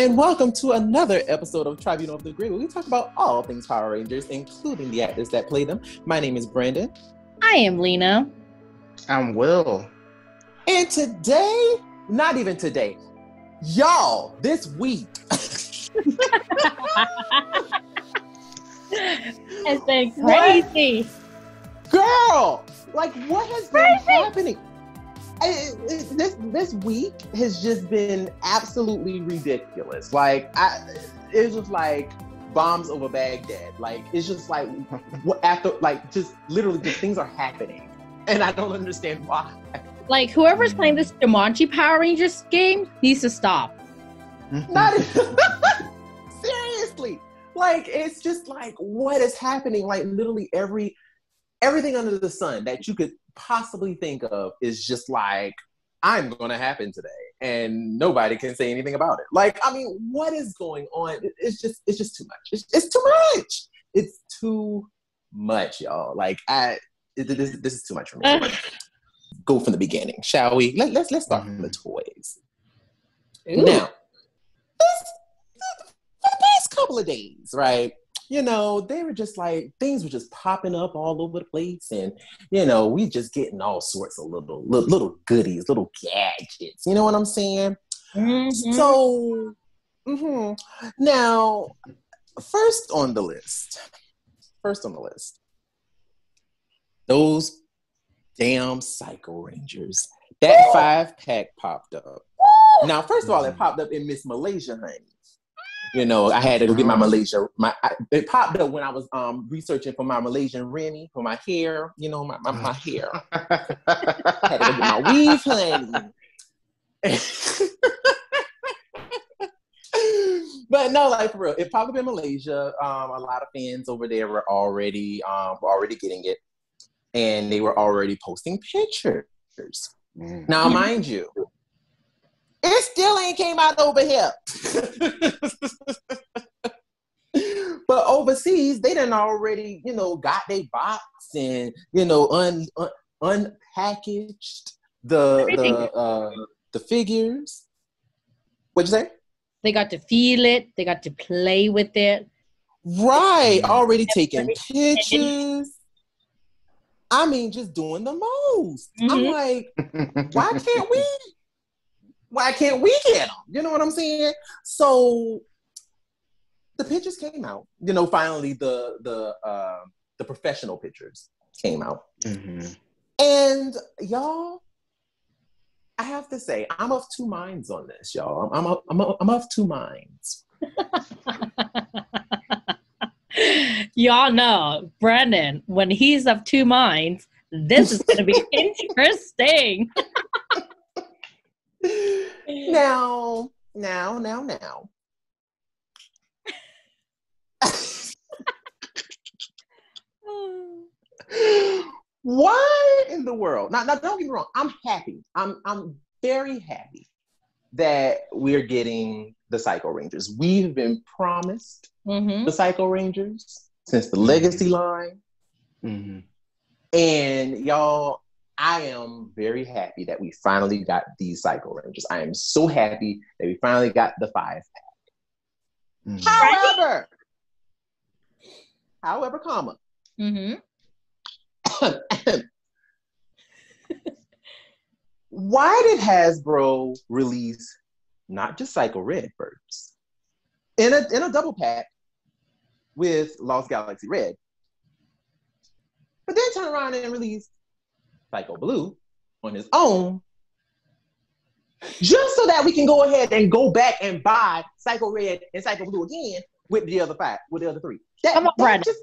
and welcome to another episode of Tribunal of the Grid, where we talk about all things Power Rangers, including the actors that play them. My name is Brandon. I am Lena. I'm Will. And today, not even today, y'all, this week. it's been crazy. Girl, like what has been happening? This this week has just been absolutely ridiculous. Like I, it was like bombs over Baghdad. Like it's just like after like just literally just things are happening, and I don't understand why. Like whoever's playing this Jumanji Power Rangers game needs to stop. Not seriously. Like it's just like what is happening? Like literally every everything under the sun that you could possibly think of is just like I'm going to happen today, and nobody can say anything about it. Like, I mean, what is going on? It's just, it's just too much. It's, it's too much. It's too much, y'all. Like, I, it, this, this is too much for me. Go from the beginning, shall we? Let, let's let's start mm-hmm. from the toys. Ooh. Now, this, for the past couple of days, right? You know, they were just like things were just popping up all over the place, and you know, we just getting all sorts of little little, little goodies, little gadgets. You know what I'm saying? Mm-hmm. So, mm-hmm. now, first on the list, first on the list, those damn Psycho Rangers. That five pack popped up. Now, first of all, it popped up in Miss Malaysia, honey. You know, I had to go get my. Malaysia. My I, it popped up when I was um researching for my Malaysian Remy for my hair. You know, my my, my hair. had to go get my weave, honey. but no, like for real, it popped up in Malaysia. Um, a lot of fans over there were already um were already getting it, and they were already posting pictures. Mm. Now, mind you, it still ain't came out over here. but overseas, they done already, you know, got their box and you know, un, un unpackaged the Everything. the uh, the figures. What'd you say? They got to feel it. They got to play with it. Right, already taking pictures. I mean, just doing the most. Mm-hmm. I'm like, why can't we why can't we get them? You know what I'm saying? So the pictures came out. You know, finally the the uh, the professional pictures came out, mm-hmm. and y'all. I have to say, I'm of two minds on this, y'all. I'm, I'm, I'm, I'm of two minds. y'all know, Brandon, when he's of two minds, this is going to be interesting now, now, now, now. Why in the world? Now, now, don't get me wrong. I'm happy. I'm, I'm very happy that we're getting the Psycho Rangers. We've been promised mm-hmm. the Psycho Rangers since the Legacy line. Mm-hmm. And y'all, I am very happy that we finally got these Psycho Rangers. I am so happy that we finally got the five pack. Mm-hmm. However, however, comma. Mm-hmm. why did Hasbro release not just Psycho Red first in a in a double pack with Lost Galaxy Red, but then turn around and release Psycho Blue on his own, just so that we can go ahead and go back and buy Psycho Red and Psycho Blue again with the other five, with the other three. That, Come on, Brad. Just,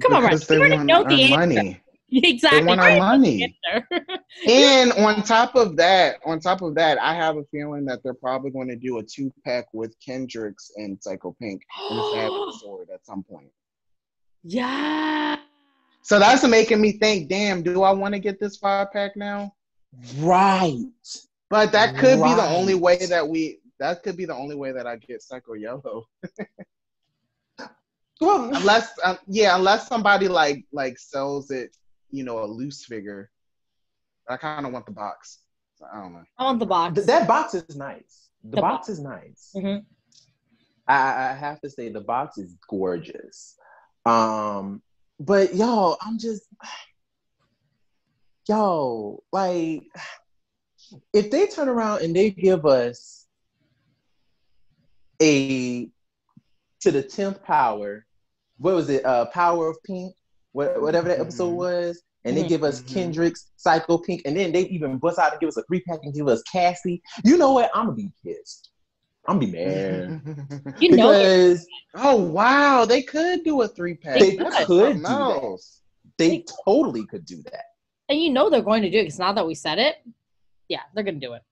Come on, Brad. They want know the money. Exactly. They want our money. and on top of that, on top of that, I have a feeling that they're probably going to do a two pack with Kendrix and Psycho Pink in a Fabulous Sword at some point. Yeah. So that's making me think, damn, do I want to get this five pack now? Right. But that could right. be the only way that we that could be the only way that I get Psycho Yellow. well, unless uh, yeah, unless somebody like like sells it, you know, a loose figure. I kind of want the box. So I don't know. I want the box. Th- that box is nice. The, the box, box, is nice. Mm-hmm. I, I have to say the box is gorgeous. Um, but y'all, I'm just y'all like if they turn around and they give us a to the tenth power, what was it? Uh, power of pink, what, whatever that episode Mhm. was, and they Mhm. give us Mhm. Kendrix Psycho Pink, and then they even bust out and give us a three pack and give us Cassie. You know what? I'm gonna be pissed. I'm gonna be mad You know, because oh wow, they could do a three pack. They That's could something do that. else. they totally could do that. and you know they're going to do it because now that we said it, yeah, they're gonna do it.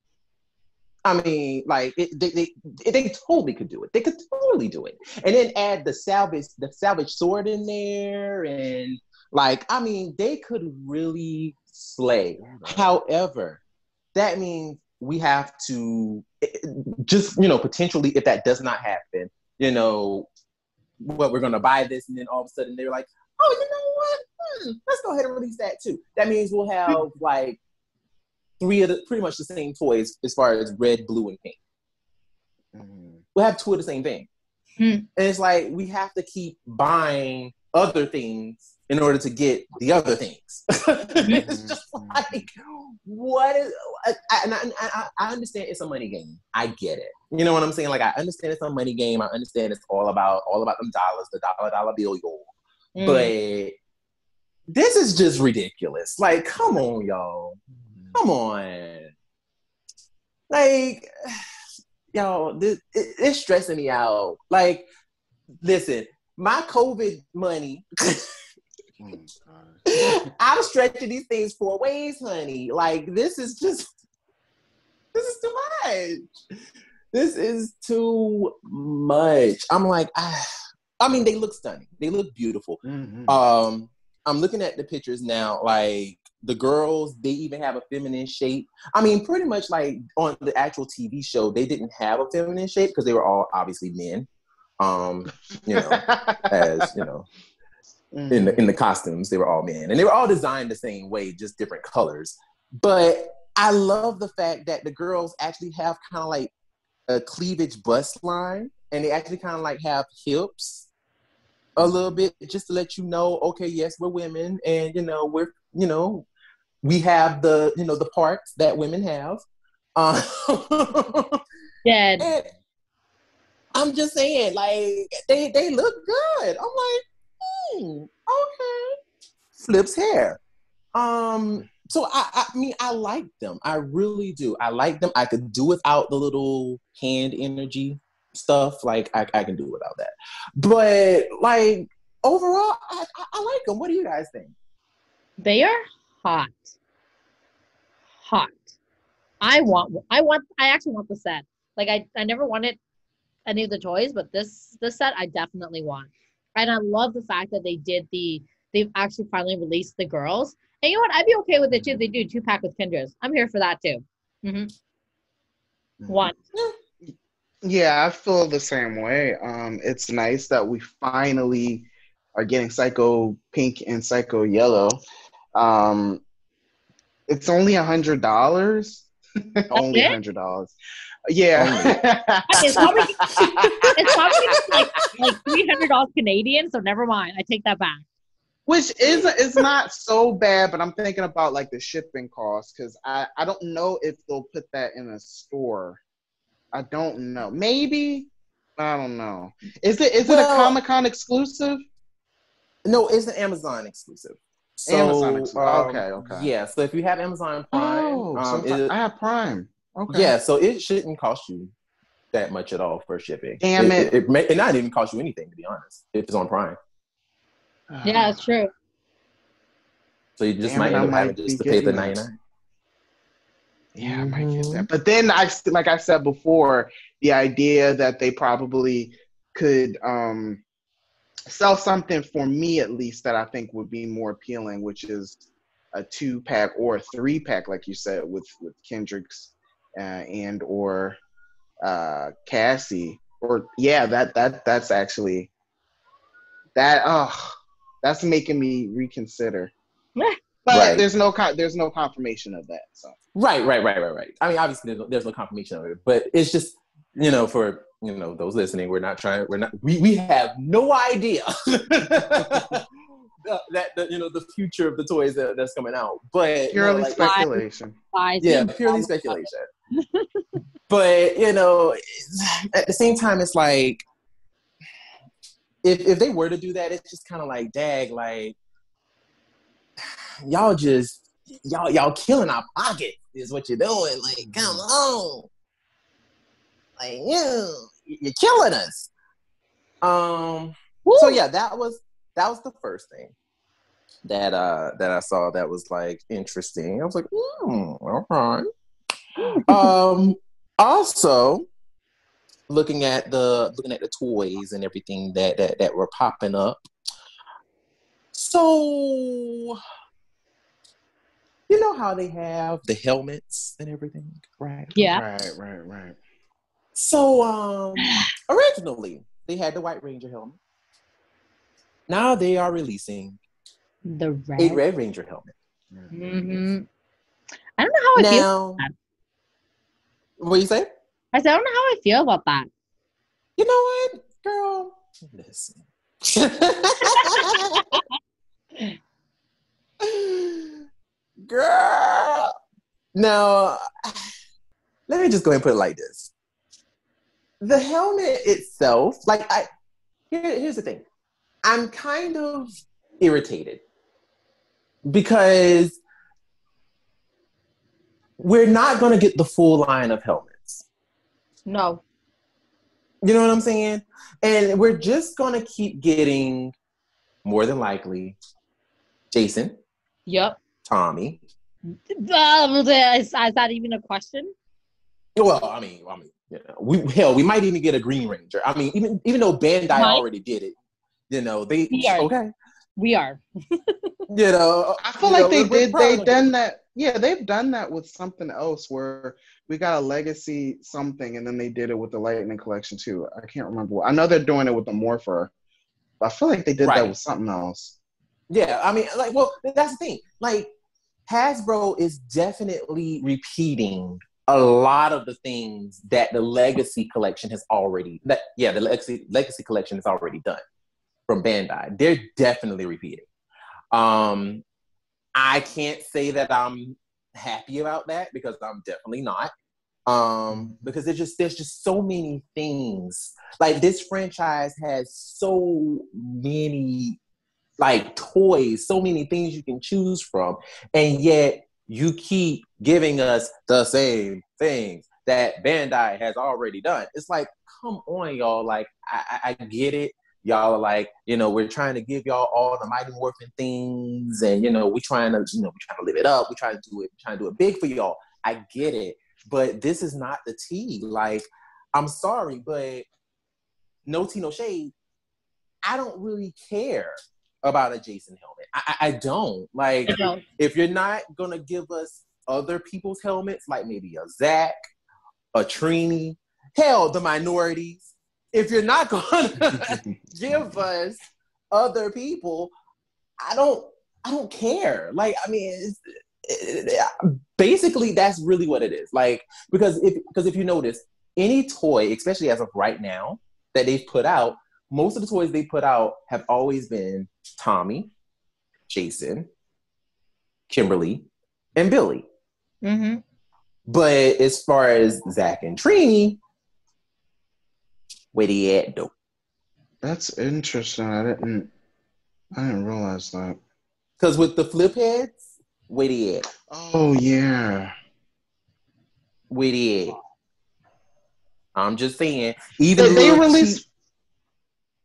I mean, like it, they, they they totally could do it. They could totally do it, and then add the salvage the salvage sword in there, and like I mean, they could really slay. However, that means we have to just you know potentially if that does not happen, you know, what we're gonna buy this, and then all of a sudden they're like, oh, you know what? Hmm, let's go ahead and release that too. That means we'll have like three of the pretty much the same toys as far as red, blue, and pink. Mhm. We'll have two of the same thing. Hmm. And it's like we have to keep buying other things in order to get the other things. it's just like what is I, I, and I, I, I understand it's a money game. I get it. You know what I'm saying? Like I understand it's a money game. I understand it's all about all about them dollars, the dollar dollar bill, yo. Mm. But this is just ridiculous. Like, come on, y'all. Come on. Like, y'all, this it, it's stressing me out. Like, listen, my COVID money, Oh, I'm stretching these things four ways, honey. Like, this is just, this is too much. This is too much. I'm like, ah, I mean, they look stunning. They look beautiful. Mhm. Um, I'm looking at the pictures now. Like the girls, they even have a feminine shape. I mean, pretty much like on the actual TV show, they didn't have a feminine shape because they were all obviously men. Um, you know, as you know, in the in the costumes, they were all men, and they were all designed the same way, just different colors. But I love the fact that the girls actually have kind of like a cleavage bust line, and they actually kind of like have hips a little bit, just to let you know, okay, yes, we're women, and you know, we're you know, we have the you know the parts that women have. Uh, Dead. I'm just saying, like they they look good. I'm like, okay. Flips hair. Um, so I, I mean, I like them. I really do. I like them. I could do without the little hand energy stuff. Like I, I can do without that. But like overall, I, I, I like them. What do you guys think? They are hot. Hot. I want I want I actually want the set. Like I, I never wanted any of the toys, but this this set I definitely want. And I love the fact that they did the they've actually finally released the girls. And you know what? I'd be okay with it too they do two pack with Kendra's. I'm here for that too. hmm One. Yeah, I feel the same way. Um, it's nice that we finally are getting Psycho Pink and Psycho Yellow. Um, it's only a hundred dollars. only a hundred dollars. Yeah. It's probably it's probably like like three hundred dollars Canadian, so never mind. I take that back. Which is it's not so bad, but I'm thinking about like the shipping costs because I I don't know if they'll put that in a store. I don't know. Maybe I don't know. Is it is it a Comic Con exclusive? No, it's an Amazon exclusive. So, Amazon exclusive. um, Okay, okay. Yeah, so if you have Amazon Prime, Oh, um, it- I have Prime. Okay. yeah, so it shouldn't cost you that much at all for shipping. Damn it! it. It, may, it not even cost you anything to be honest if it's on Prime. Yeah, it's true. So you just might it, I end up having just to pay the getting ninety nine. Yeah, I might get that. But then I like I said before, the idea that they probably could um sell something for me at least that I think would be more appealing, which is a two pack or a three pack, like you said, with with Kendrix uh, and or uh Cassie. Or yeah, that that that's actually that oh that's making me reconsider. But Right. there's no con- there's no confirmation of that. So Right, right, right, right, right. I mean, obviously there's no, there's no confirmation of it, but it's just you know, for you know those listening, we're not trying. We're not. We we have no idea that the, you know the future of the toys that, that's coming out, but Purely you know, like, speculation. Size yeah, purely speculation. But you know, at the same time, it's like if if they were to do that, it's just kind of like, dag, like y'all just y'all y'all killing our pocket is what you're doing. Like, come on, like you you're killing us. Um. Woo! So yeah, that was that was the first thing that uh that I saw that was like interesting. I was like, hmm, all right. Um also looking at the looking at the toys and everything that that, that were popping up. So you know how they have the helmets and everything, right? Yeah. Right, right, right. So um originally they had the White Ranger helmet. Now they are releasing The a red. Red Ranger helmet. hmm I don't know how I feel. Now, that. What you say? I said I don't know how I feel about that. You know what, girl? Listen. girl. Now, let me just go ahead and put it like this. The helmet itself, like I here, here's the thing. I'm kind of irritated because we're not going to get the full line of helmets. No. You know what I'm saying? And we're just gonna keep getting more than likely Jason, Yep. Tommy. Uh, is, is that even a question? Well, I mean, I mean, you know, we hell, we might even get a Green Ranger. I mean, even even though Bandai Might. already did it, you know, they Yeah. okay. We are. You know, I feel like know, they we're- we're did. They done that. Yeah, they've done that with something else where we got a legacy something, and then they did it with the Lightning Collection too. I can't remember. I know they're doing it with the Morpher. But I feel like they did Right. that with something else. Yeah, I mean, like, well, that's the thing. Like, Hasbro is definitely repeating a lot of the things that the Legacy Collection has already. That yeah, the Legacy Legacy Collection has already done from Bandai. They're definitely repeating. Um, I can't say that I'm happy about that because I'm definitely not. Um, because there's just there's just so many things. Like this franchise has so many like toys, so many things you can choose from, and yet you keep giving us the same things that Bandai has already done. It's like, come on, y'all. Like, I, I, I get it. Y'all are like, you know, we're trying to give y'all all the Mighty Morphin things, and you know, we're trying to, you know, we're trying to live it up. We're trying to do it, We're trying to do it big for y'all. I get it, but this is not the tea. Like, I'm sorry, but no tea, no shade. I don't really care about a Jason helmet. I, I, don't like if you're not gonna give us other people's helmets, like maybe a Zach, a Trini, hell, the minorities. If you're not gonna give us other people, I don't, I don't care. Like, I mean, it's, it, basically, that's really what it is. Like, because if because if you notice, any toy, especially as of right now, that they've put out, most of the toys they put out have always been Tommy, Jason, Kimberly, and Billy. Mm-hmm. But as far as Zach and Trini, where they at though? That's interesting. I didn't. I didn't realize that. Because with the flip heads, where they at? Oh yeah. Where they at? I'm just saying. Even They, they released. cheap-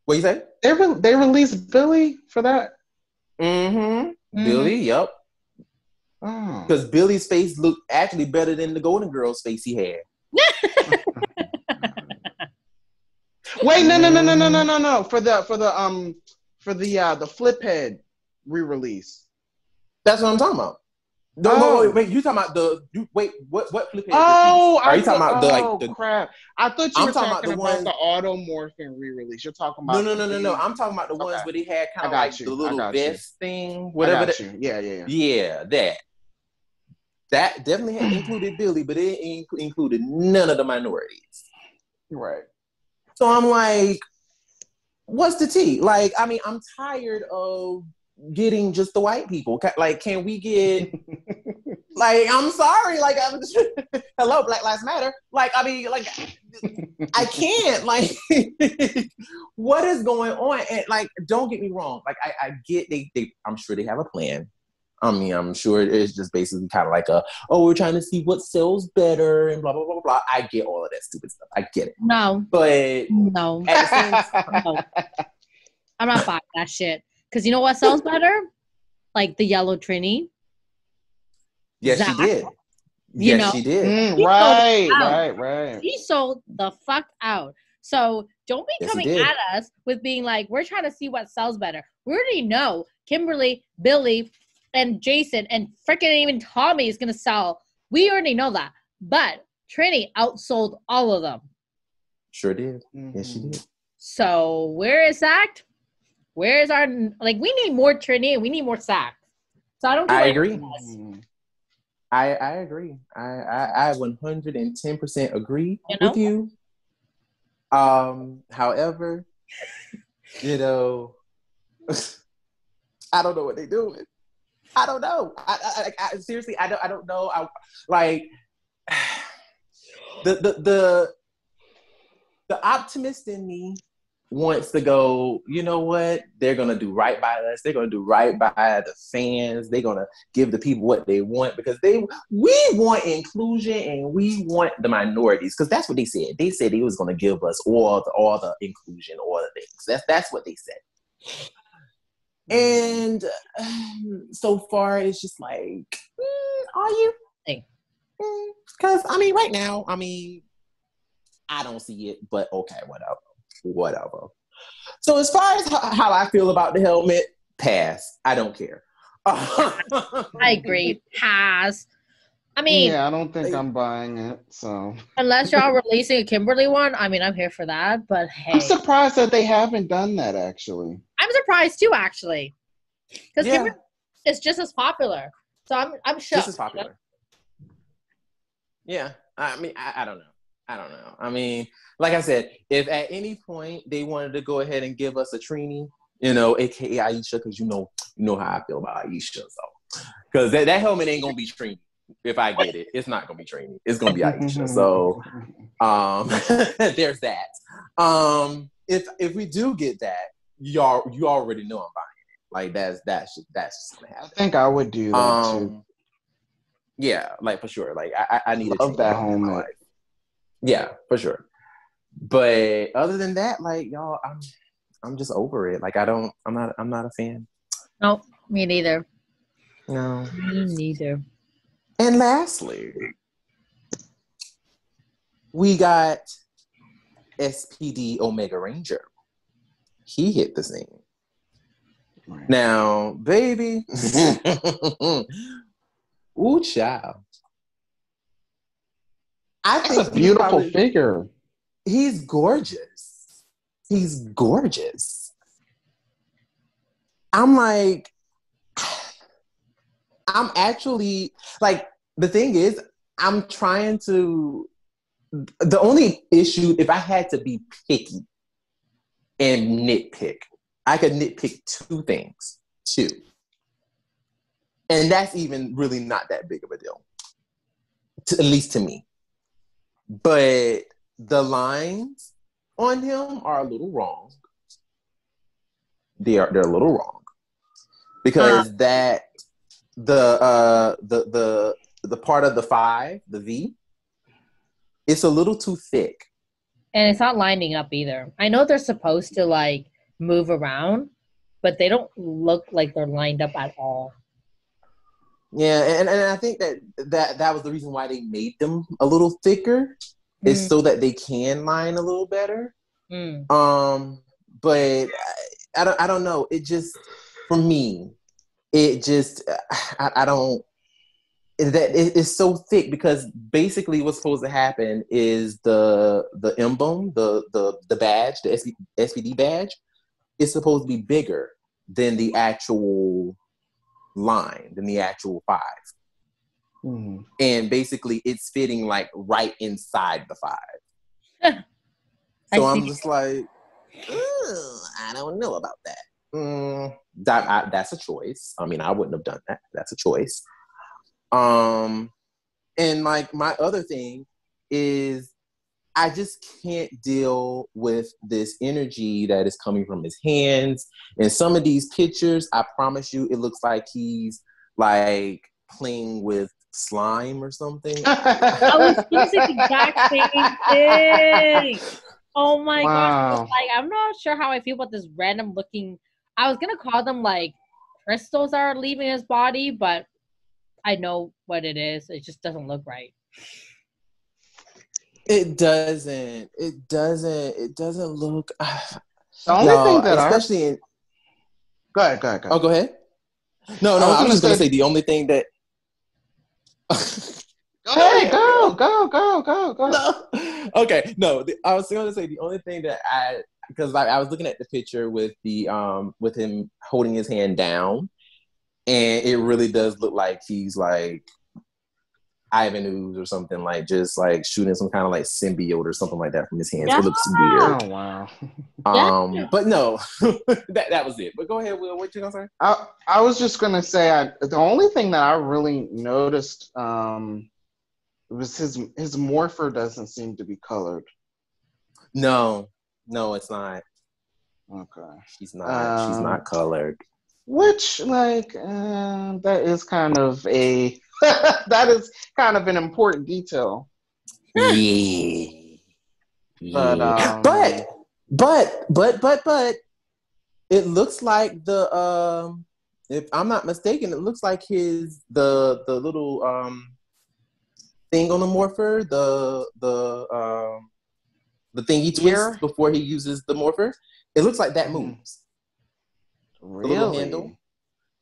What you say? They re- they released Billy for that. Mm-hmm. Mhm. Billy, yep. Oh. Because Billy's face looked actually better than the Golden Girl's face he had. Wait, no, no, no, no, no, no, no, no. For the for the um for the uh the flip head re-release. That's what I'm talking about. No, no, Oh. wait, wait, you talking about the you, wait? What what flip head? Oh, are you talking about the oh, like the? crap? I thought you I'm were talking talking, about the about, ones- the automorphin re-release. You're talking about No, no, no, no, no. I'm talking about the ones Okay. where they had kind of like you, the little got you. vest thing, I whatever. got that- you. Yeah, yeah, yeah. Yeah, that. That definitely had included Billy, but it included none of the minorities. Right. So I'm like, what's the tea? Like, I mean, I'm tired of getting just the white people. Like, can we get like I'm sorry, like I'm just hello, Black Lives Matter. Like, I mean, like I can't. Like, what is going on? And like, don't get me wrong. Like, I, I get they, they. I'm sure they have a plan. I mean, I'm sure it's just basically kind of like a, oh, we're trying to see what sells better and blah blah blah blah. I get all of that stupid stuff. I get it, No, but no, at time, no. I'm not buying that shit. Because you know what sells better? Like the yellow Trini. yes, Zach, she did. you yes, know. she did. Mm, He right, right, right. He sold the fuck out. So don't be Yes, coming at us with being like, we're trying to see what sells better. We already know Kimberly, Billy, and Jason, and freaking even Tommy is gonna sell. We already know that. But Trini outsold all of them. Sure did. Yes, she Mhm. did. So where is Zach? Where is our like? We need more Trini and we need more Zach. So I don't. I agree. what it is. I I agree. I I, I 110% agree You know? with you. Um, however, you know, I don't know what they're doing. I don't know. I, I, I, seriously, I don't. I don't know. I like the the the the optimist in me wants to go. You know what? They're gonna do right by us. They're gonna do right by the fans. They're gonna give the people what they want because they we want inclusion and we want the minorities because that's what they said. They said they was gonna give us all the all the inclusion, all the things. That's that's what they said. And um, so far, it's just like, mm, are you? Hey. Because I mean, right now, I mean, I don't see it, but okay, whatever, whatever. So as far as how, how I feel about the helmet, pass. I don't care. I agree. Pass. I mean, yeah, I don't think I'm buying it. So unless y'all releasing a Kimberly one, I mean, I'm here for that. But hey, I'm surprised that they haven't done that actually. I'm surprised too, actually, because Yeah. Is just as popular. So I'm I'm shocked. This is popular. Yeah, I mean, I, I don't know. I don't know. I mean, like I said, if at any point they wanted to go ahead and give us a Trini, you know, aka Aisha, because you know, you know how I feel about Aisha, so because that, that helmet ain't gonna be Trini. If I get it, it's not gonna be Trini. It's gonna be Aisha. So um, there's that. Um, if if we do get that, y'all you already know I'm buying it. Like that's that's that's just gonna happen. I think I would do that too. Um, yeah, like for sure. Like I, I I need a Love that home my life. Yeah, for sure. But other than that, like y'all, I'm I'm just over it. Like I don't, I'm not, I'm not a fan. No, me neither. No. Me neither. And lastly, we got SPD Omega Ranger. He hit the scene. Right. Now, baby, ooh, child. I That's think a beautiful probably- figure. He's gorgeous. He's gorgeous. I'm like, I'm actually like the thing is, I'm trying to. The only issue, if I had to be picky and nitpick, I could nitpick two things. Two. And that's even really not that big of a deal, to, at least to me. But the lines on him are a little wrong. They are they're a little wrong because that the uh the the the part of the five the V it's a little too thick. And it's not lining up either. I know they're supposed to like move around, but they don't look like they're lined up at all. Yeah, and, and I think that that that was the reason why they made them a little thicker is Mm, so that they can line a little better. mm. Um, but I, I don't I don't know. It just for me, it just I, I don't that it's so thick because basically what's supposed to happen is the the emblem, the the the badge, the SP, SPD badge, is supposed to be bigger than the actual line, than the actual five Mhm. and basically it's fitting like right inside the five. So I'm just like, I don't know about that. Mm, that I, that's a choice. I mean, I wouldn't have done that. That's a choice. Um, and like my other thing is, I just can't deal with this energy that is coming from his hands. And some of these pictures, I promise you, it looks like he's like playing with slime or something. I was gonna the exact same thing. Oh my gosh. Like I'm not sure how I feel about this random looking I was gonna call them like crystals are leaving his body, but I know what it is. It just doesn't look right. It doesn't. It doesn't. It doesn't look. The only No, thing that especially in. Go ahead, go ahead, go Oh, go ahead. No, no, I was I was just gonna gonna say- say the only thing that. Go ahead, go, go, go, go, go. no. Okay, no, the, I was going to say the only thing that I because I, I was looking at the picture with the um with him holding his hand down, and it really does look like he's like Ivan Ooze or something like just like shooting some kind of like symbiote or something like that from his hands. Yeah. It looks weird. Oh wow. Um, Yeah. but no, that that was it. But go ahead, Will. What you gonna say? I I was just gonna say I, the only thing that I really noticed um was his his morpher doesn't seem to be colored. No, no, it's not. Okay. She's not. she's Um, not colored. Which like uh, that is kind of a that is kind of an important detail. yeah. But um, but but but but but it looks like the um if I'm not mistaken, it looks like his the the little um thing on the morpher, the the um the thing he twists Ear? before he uses the morpher. It looks like that Mhm. moves. Really little handle?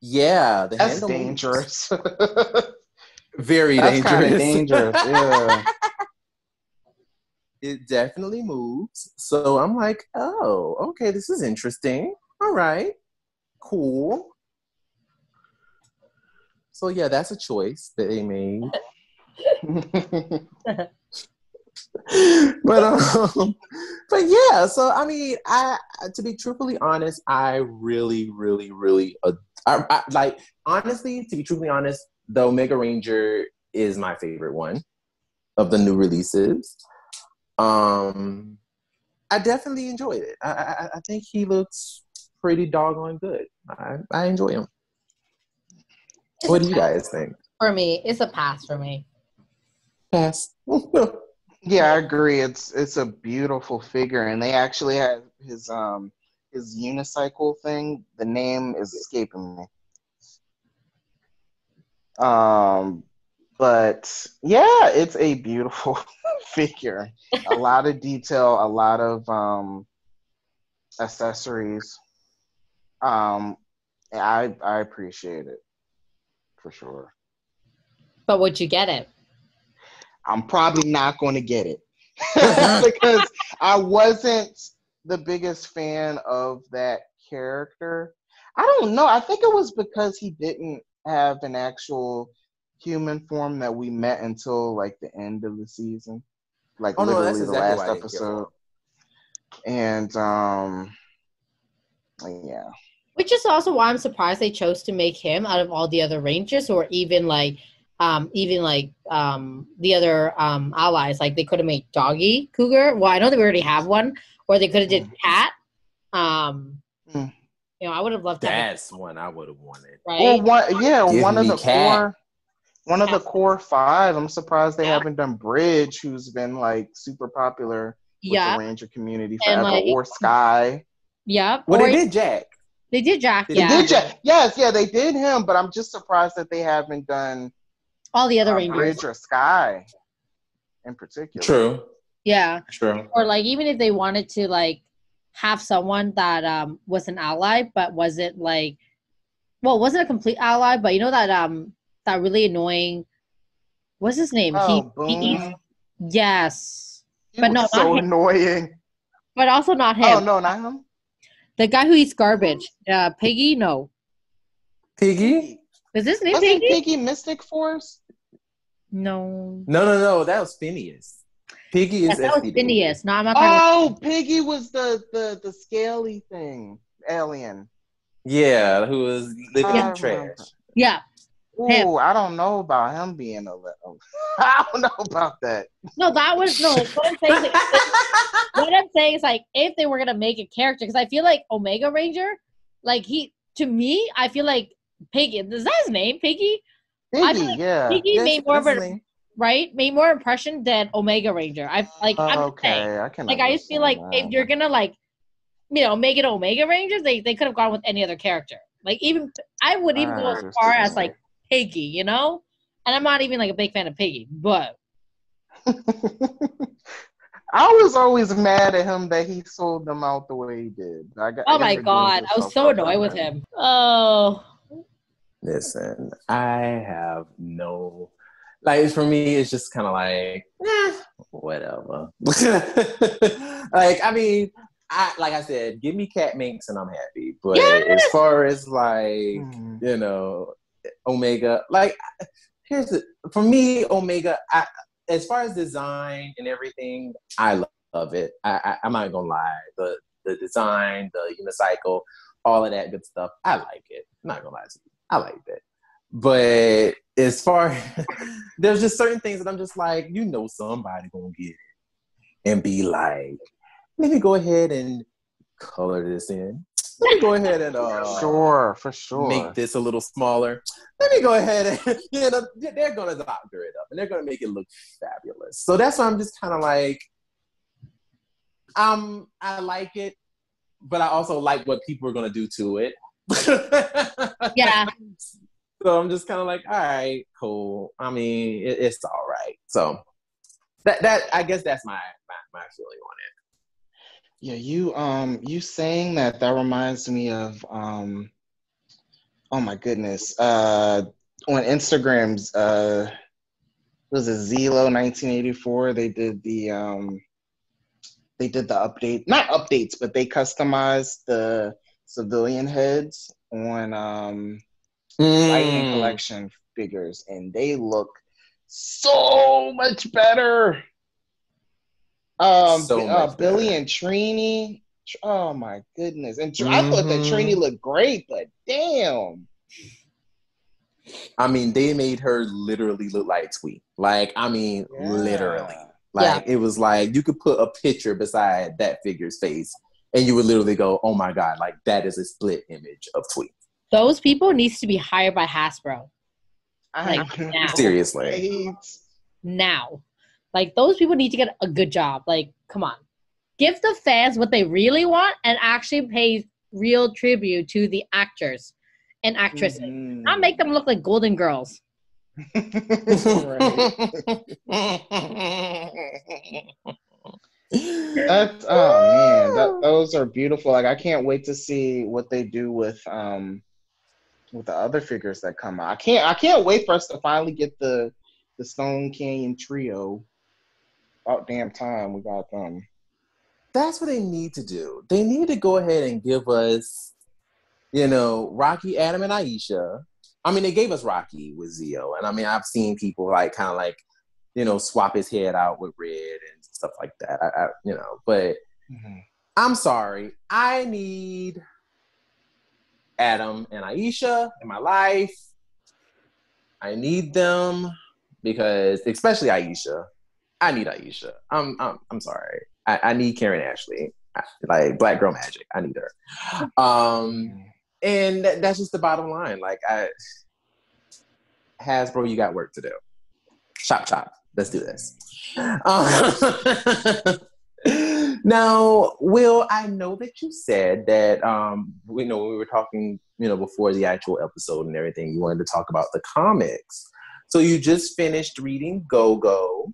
Yeah, the that's handle moves. dangerous. Very that's dangerous. dangerous. Yeah. it definitely moves. So I'm like, oh, okay, this is interesting. All right, cool. So yeah, that's a choice that they made. but um, but yeah. So I mean, I to be truthfully honest, I really, really, really, uh, I, I, like honestly, to be truthfully honest, the Omega Ranger is my favorite one of the new releases. Um, I definitely enjoyed it. I, I, I think he looks pretty doggone good. I, I enjoy him. It's What do you guys think? For me, it's a pass for me. Pass. Yeah, I agree. It's it's a beautiful figure, and they actually have his um his unicycle thing. The name is escaping me. Um, but yeah, it's a beautiful figure. A lot of detail, a lot of um accessories. Um, I I appreciate it for sure. But would you get it? I'm probably not going to get it because I wasn't the biggest fan of that character. I don't know. I think it was because he didn't have an actual human form that we met until like the end of the season, like Oh, no, literally that's the exactly last why I didn't care for episode. And um, yeah, Which is also why I'm surprised they chose to make him out of all the other rangers, or even like, um, even like um the other um allies. Like they could have made Doggie Kruger. Well, I know they already have one, or they could have did Kat. Um, Mm. you know, I would have loved to have That's one I would have wanted. right. Well, one, yeah, Give one of the Kat. core, one of the core five. I'm surprised they Yeah. haven't done Bridge, who's been like super popular with yeah, the Ranger community And, forever, like- or Sky. yeah. Well, or they did Jack. They did Jack. They They Yeah, did Ja- yes, yeah, they did him, but I'm just surprised that they haven't done all the other uh, rangers. Bridge or Sky in particular. True. Yeah. True. or like even if they wanted to like have someone that um was an ally but wasn't like well wasn't a complete ally but you know that um that really annoying what's his name Oh, he, he Boom. yes He but no, not so him. annoying. but also not him Oh no, not him. the guy who eats garbage uh piggy no Piggy? is this name Wasn't piggy Piggy Mystic Force? No No, no, no. That was Phineas. Piggy is Yes, that was Phineas. No, I'm not talking Oh, Piggy was the the the scaly thing, alien. Yeah, who was living Yeah. in trash. Yeah. Oh, I don't know about him being a little. I don't know about that. No, that was no. What I'm saying, is, what I'm saying is like if they were gonna make a character, because I feel like Omega Ranger, like he to me, I feel like Piggy. Is that his name, Piggy? I Piggy, like yeah. Piggy Yes, made more of a right, made more impression than Omega Ranger. I like. I'm just saying. okay, I can. Like I just feel like understand if you're gonna like, you know, make it Omega Rangers, they they could have gone with any other character. Like even I would even I go as far as like Piggy, you know. And I'm not even like a big fan of Piggy, but. I was always mad at him that he sold them out the way he did. I got, oh I my god, I was so annoyed with him. Oh, Listen, I have no like for me it's just kind of like eh, whatever. like I mean, I like I said, give me Kat Manx and I'm happy. But Yes! as far as like Mhm. you know, Omega, like here's the for me Omega. I as far as design and everything, I love, it. I, I I'm not gonna lie, the the design, the unicycle, all of that good stuff. I like it. I'm not gonna lie to you. I like that. But as far there's just certain things that I'm just like, you know somebody gonna get it and be like, let me go ahead and color this in. Let me go ahead and uh Sure, for sure. make this a little smaller. Let me go ahead and you know they're gonna doctor it up and they're gonna make it look fabulous. So that's why I'm just kind of like, um, I like it, but I also like what people are gonna do to it. yeah. So I'm just kind of like, all right, cool. I mean, it, it's all right. So that that I guess that's my my, my feeling on it. Yeah, you um you saying that that reminds me of um oh my goodness. Uh on Instagram's uh was it Zelo 1984 they did the um they did the update not updates but they customized the civilian heads on um Lightning Mm. Collection figures and they look so much better. Um, So uh, much Billy better. and Trini. Oh my goodness! And Tr- I thought that Mhm. Trini looked great, but damn, I mean, they made her literally look like Thuy. Like, I mean, Yeah. literally. Like, it was like you could put a picture beside that figure's face, and you would literally go, "Oh my god!" Like that is a split image of Thuy. Those people needs to be hired by Hasbro I Like, now. Seriously. now. Like those people need to get a good job. Like, come on. Give the fans what they really want and actually pay real tribute to the actors and actresses. Mhm. Not make them look like golden girls. Right. That's oh man, that, those are beautiful. Like I can't wait to see what they do with um with the other figures that come out. I can't I can't wait for us to finally get the the Stone Canyon trio. About damn time we got them. That's what they need to do. They need to go ahead and give us, you know, Rocky, Adam, and Aisha. I mean, they gave us Rocky with Zeo, and I mean, I've seen people like kind of like, you know, swap his head out with red and stuff like that. I, I you know, but I'm sorry. I need Adam and Aisha in my life. I need them because, especially Aisha, I need Aisha. I'm I'm, I'm sorry. I, I need Karan Ashley, I- like Black Girl Magic. I need her. Um, and that, that's just the bottom line. Like I, Hasbro, you got work to do. Chop chop. Let's do this. Um, now, Will, I know that you said that um, we know we were talking, you know, before the actual episode and everything. You wanted to talk about the comics. So you just finished reading Go Go.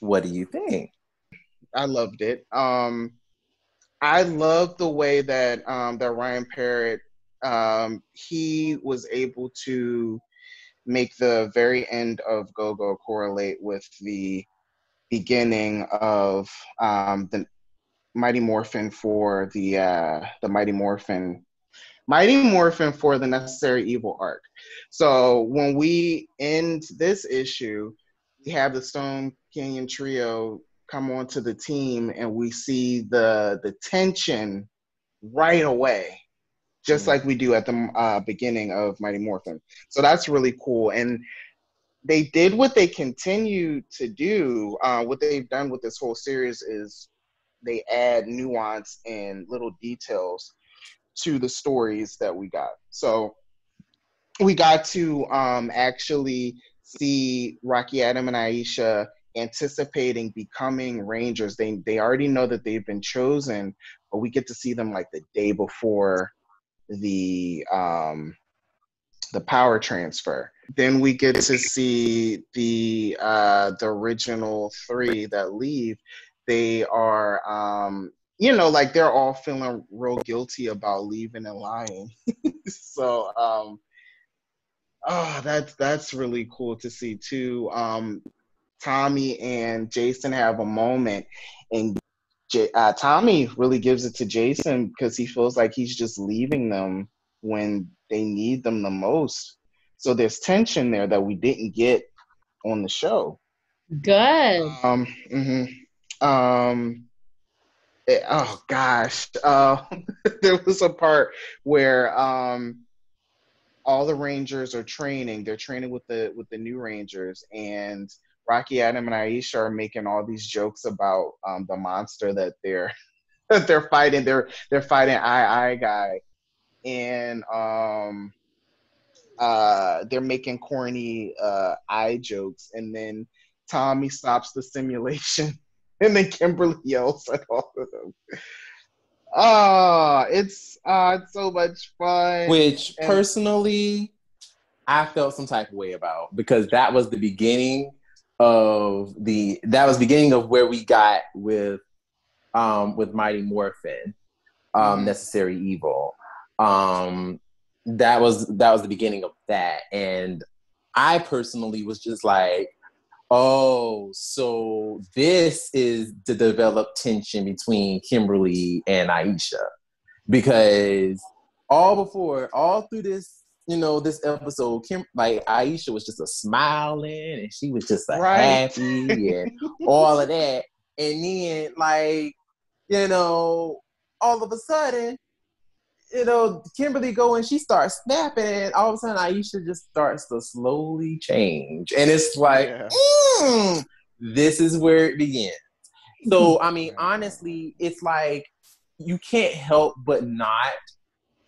What do you think? I loved it. Um, I love the way that um, that Ryan Parrott um, he was able to make the very end of Go Go correlate with the beginning of um, the Mighty Morphin for the uh, the Mighty Morphin Mighty Morphin for the Necessary Evil arc. So when we end this issue, we have the Stone Canyon trio come onto the team and we see the the tension right away just mm-hmm. like we do at the uh, beginning of mighty morphin so that's really cool and they did what they continue to do uh, what they've done with this whole series is they add nuance and little details to the stories that we got so we got to um, actually see rocky adam and aisha anticipating becoming Rangers. They they already know that they've been chosen, but we get to see them like the day before the um the power transfer. Then we get to see the uh the original three that leave. They are um you know like they're all feeling real guilty about leaving and lying. so um Oh, that's that's really cool to see too. Um, Tommy and Jason have a moment, and J- uh, Tommy really gives it to Jason because he feels like he's just leaving them when they need them the most. So there's tension there that we didn't get on the show. Good. Um. Mm-hmm. Um. It, oh gosh. Uh, there was a part where um all the rangers are training they're training with the with the new rangers and Rocky Adam and Aisha are making all these jokes about um, the monster that they're that they're fighting. They're they're fighting I Eye Guy, and um, uh, they're making corny uh, eye jokes, and then Tommy stops the simulation, and then Kimberly yells at all of them. Oh, it's uh, it's so much fun. Which and- personally, I felt some type of way about because that was the beginning of the that was beginning of where we got with um with Mighty Morphin, um, mm-hmm. Necessary Evil. Um that was that was the beginning of that. And I personally was just like, oh, so this is the developed tension between Kimberly and Aisha. Because all before, all through this you know, this episode, Kim, like Aisha was just a smiling and she was just a right. happy and all of that. And then, like, you know, all of a sudden, you know, Kimberly go and she starts snapping, and all of a sudden Aisha just starts to slowly change. And it's like, yeah. mm, this is where it begins. So, I mean, honestly, it's like you can't help but not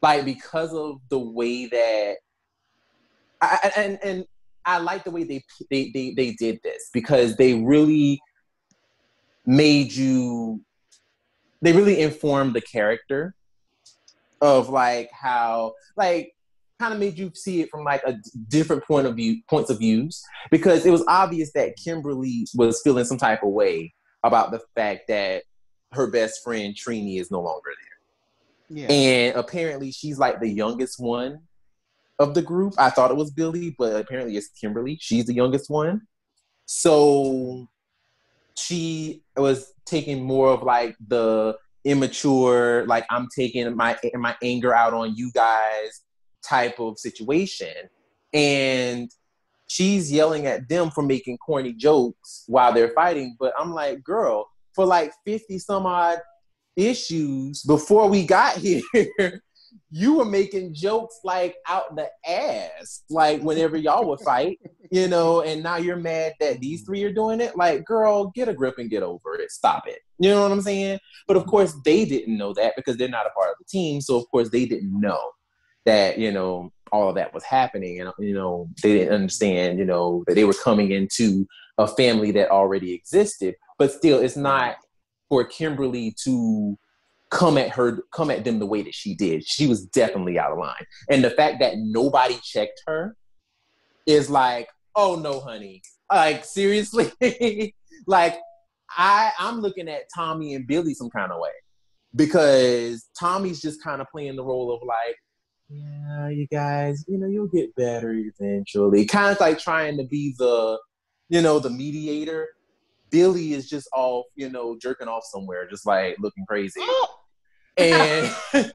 like because of the way that I, and and I like the way they, they they they did this because they really made you they really informed the character of like how like kind of made you see it from like a different point of view points of views because it was obvious that Kimberly was feeling some type of way about the fact that her best friend Trini is no longer there. Yeah. And apparently she's like the youngest one of the group. I thought it was Billy, but apparently it's Kimberly. She's the youngest one. So she was taking more of like the immature, like I'm taking my my anger out on you guys type of situation. And she's yelling at them for making corny jokes while they're fighting. But I'm like, girl, for like 50 some odd issues before we got here, you were making jokes like out the ass, like whenever y'all would fight, you know, and now you're mad that these three are doing it. Like, girl, get a grip and get over it. Stop it. You know what I'm saying? But of course, they didn't know that because they're not a part of the team. So, of course, they didn't know that, you know, all of that was happening. And, you know, they didn't understand, you know, that they were coming into a family that already existed. But still, it's not for Kimberly to come at her come at them the way that she did. She was definitely out of line. And the fact that nobody checked her is like oh no honey. Like seriously. Like i i'm looking at tommy and billy some kind of way because tommy's just kind of playing the role of like yeah you guys you know you'll get better eventually. Kind of like trying to be the you know the mediator Billy is just off, you know, jerking off somewhere, just like looking crazy. and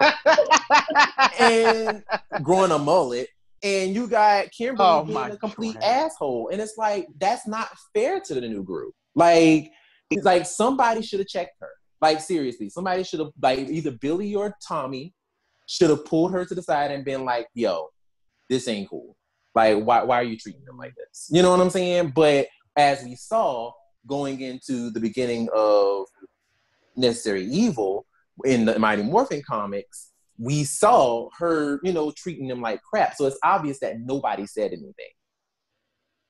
and growing a mullet. And you got Kimberly oh being a complete God. asshole. And it's like, that's not fair to the new group. Like, It's like somebody should have checked her. Like seriously, somebody should have like either Billy or Tommy should have pulled her to the side and been like, "Yo, this ain't cool. Like, why why are you treating them like this?" You know what I'm saying? But as we saw going into the beginning of Necessary Evil in the Mighty Morphin comics, we saw her, you know, treating them like crap. So it's obvious that nobody said anything.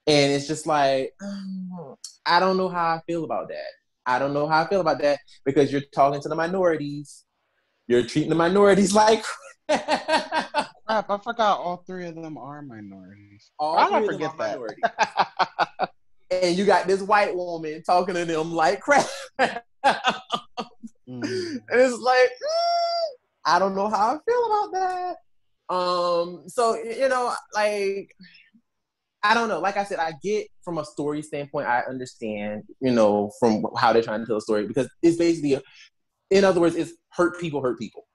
And it's just like, um, I don't know how I feel about that. I don't know how I feel about that because you're talking to the minorities. You're treating the minorities like crap. I forgot all three of them are minorities. All Why three did of I them forget are that? and you got this white woman talking to them like crap. Mm. And it's like, mm, I don't know how I feel about that. Um, so you know, like I don't know. Like I said, I get from a story standpoint, I understand, you know, from how they're trying to tell a story because it's basically, a, in other words, it's hurt people hurt people.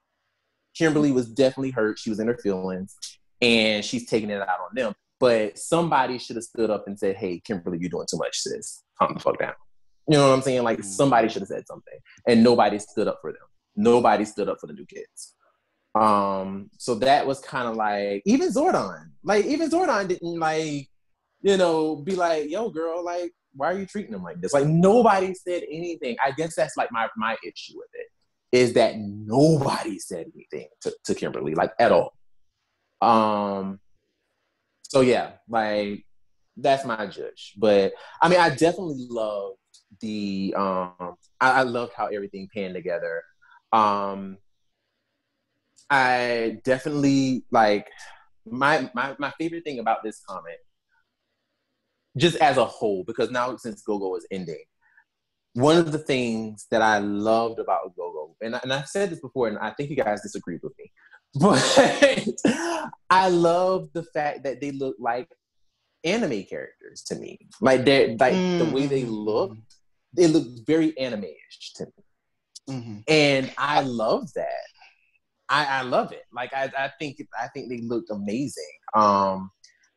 Kimberly was definitely hurt. She was in her feelings, and she's taking it out on them. But somebody should have stood up and said, "Hey, Kimberly, you're doing too much, sis. Calm the fuck down." You know what I'm saying? Like somebody should have said something, and nobody stood up for them. Nobody stood up for the new kids. Um, so that was kind of like even Zordon, like even Zordon didn't like, you know, be like, "Yo, girl, like, why are you treating them like this?" Like nobody said anything. I guess that's like my my issue with it is that nobody said anything to, to Kimberly, like at all. Um, so yeah, like that's my judge. But I mean, I definitely loved the um, I, I loved how everything panned together. Um, I definitely like my my my favorite thing about this comic, just as a whole, because now since Go-Go is ending, one of the things that I loved about Go-Go, and, and I've said this before, and I think you guys disagreed with me, but I love the fact that they look like anime characters to me. Like they like the way they look, they look very anime-ish to me Mhm. and I love that. I, I love it. Like I, I think I think they looked amazing. Um,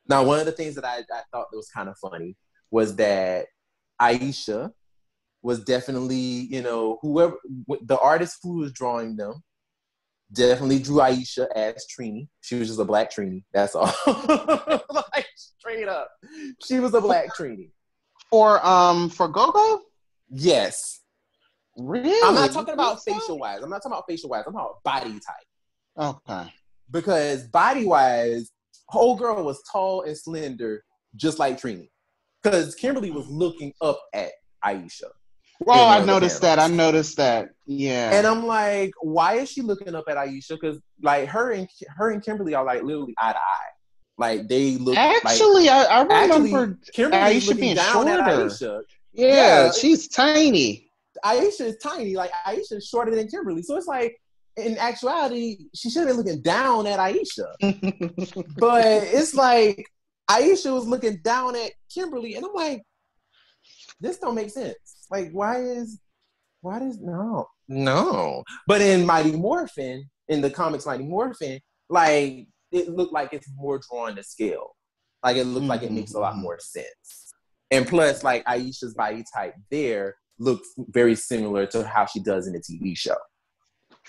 now one of the things that I, I thought that was kind of funny was that Aisha was definitely you know whoever the artist who was drawing them definitely drew Aisha as Trini. She was just a black Trini. That's all. like straight up, she was a black Trini. For um for Go-Go? Yes. Really? I'm not talking about facial wise. I'm not talking about facial wise. I'm talking about body type. Okay. because body wise, whole girl was tall and slender, just like Trini. Because Kimberly was looking up at Aisha, Well, I noticed that. I noticed that. Yeah. and I'm like, why is she looking up at Aisha? Because like her and her and Kimberly are like literally eye to eye. Like they look like actually, I, I actually remember. Kimberly's Aisha looking being down at shorter. Aisha. yeah, Yeah. she's tiny. Aisha is tiny, like Aisha is shorter than Kimberly. So it's like in actuality, she should have been looking down at Aisha. but it's like Aisha was looking down at Kimberly, and I'm like, this don't make sense. Like, why is why does no no? But in Mighty Morphin, in the comics Mighty Morphin, like it looked like it's more drawn to scale. Like it looked like it makes a lot Mhm. more sense. And plus, like Aisha's body type there looks very similar to how she does in the TV show.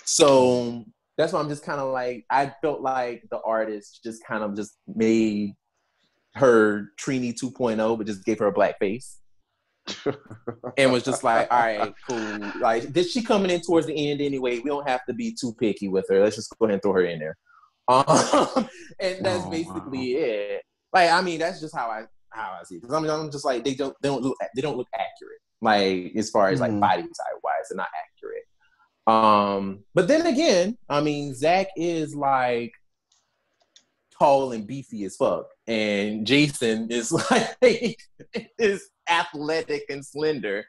So that's why I'm just kind of like I felt like the artist just kind of just made her Trini 2.0, but just gave her a black face. And was just like, all right, cool. Like, did she coming in towards the end anyway? We don't have to be too picky with her. Let's just go ahead and throw her in there. Um, and that's Oh, basically it. Like, I mean, that's just how I how I see it. Because I mean, I'm just like they don't they don't look they don't look accurate. Like as far as like Mhm. body type wise, they're not accurate. Um, but then again, I mean, Zach is like tall and beefy as fuck, and Jason is like is athletic and slender.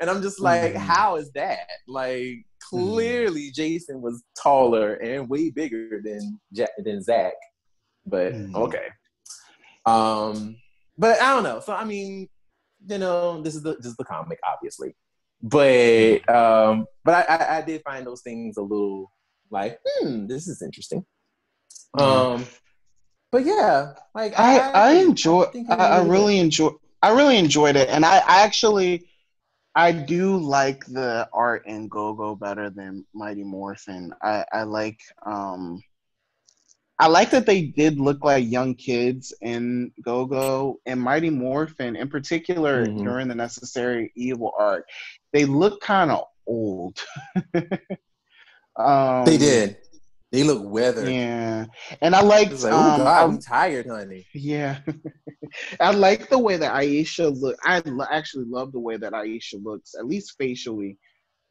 And I'm just like, Mhm. how is that? Like, clearly Jason was taller and way bigger than Ja- than Zach. But Mhm. okay. Um, but I don't know. So I mean, you know, this is the this is the comic, obviously. But um, but I, I, I did find those things a little like, hmm, this is interesting. Um, but yeah, like I I enjoy. I, I really enjoy. I really enjoyed it, and I, I actually I do like the art in Go-Go better than Mighty Morphin. I, I like um I like that they did look like young kids in Go-Go and Mighty Morphin, in particular Mhm. during the Necessary Evil arc. They look kind of old. um, They did. They look weathered. Yeah, and I liked. Like, oh um, God, I- we tired, honey. yeah, I like the way that Aisha look. I lo- actually love the way that Aisha looks, at least facially,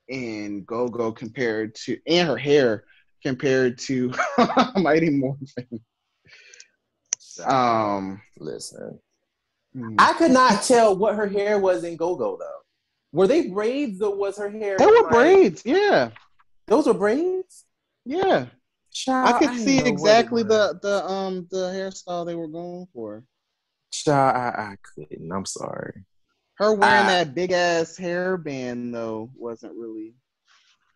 in Go Go compared to and her hair compared to Mighty Morphin. Um, Listen, hmm. I could not tell what her hair was in Go Go though. Were they braids or was her hair? they were like- braids. Yeah, Those were braids. yeah. Child, I could didn't see know what it exactly the the um the hairstyle they were going for. Child, I, I couldn't. I'm sorry. Her wearing Ah. that big ass hairband though wasn't really.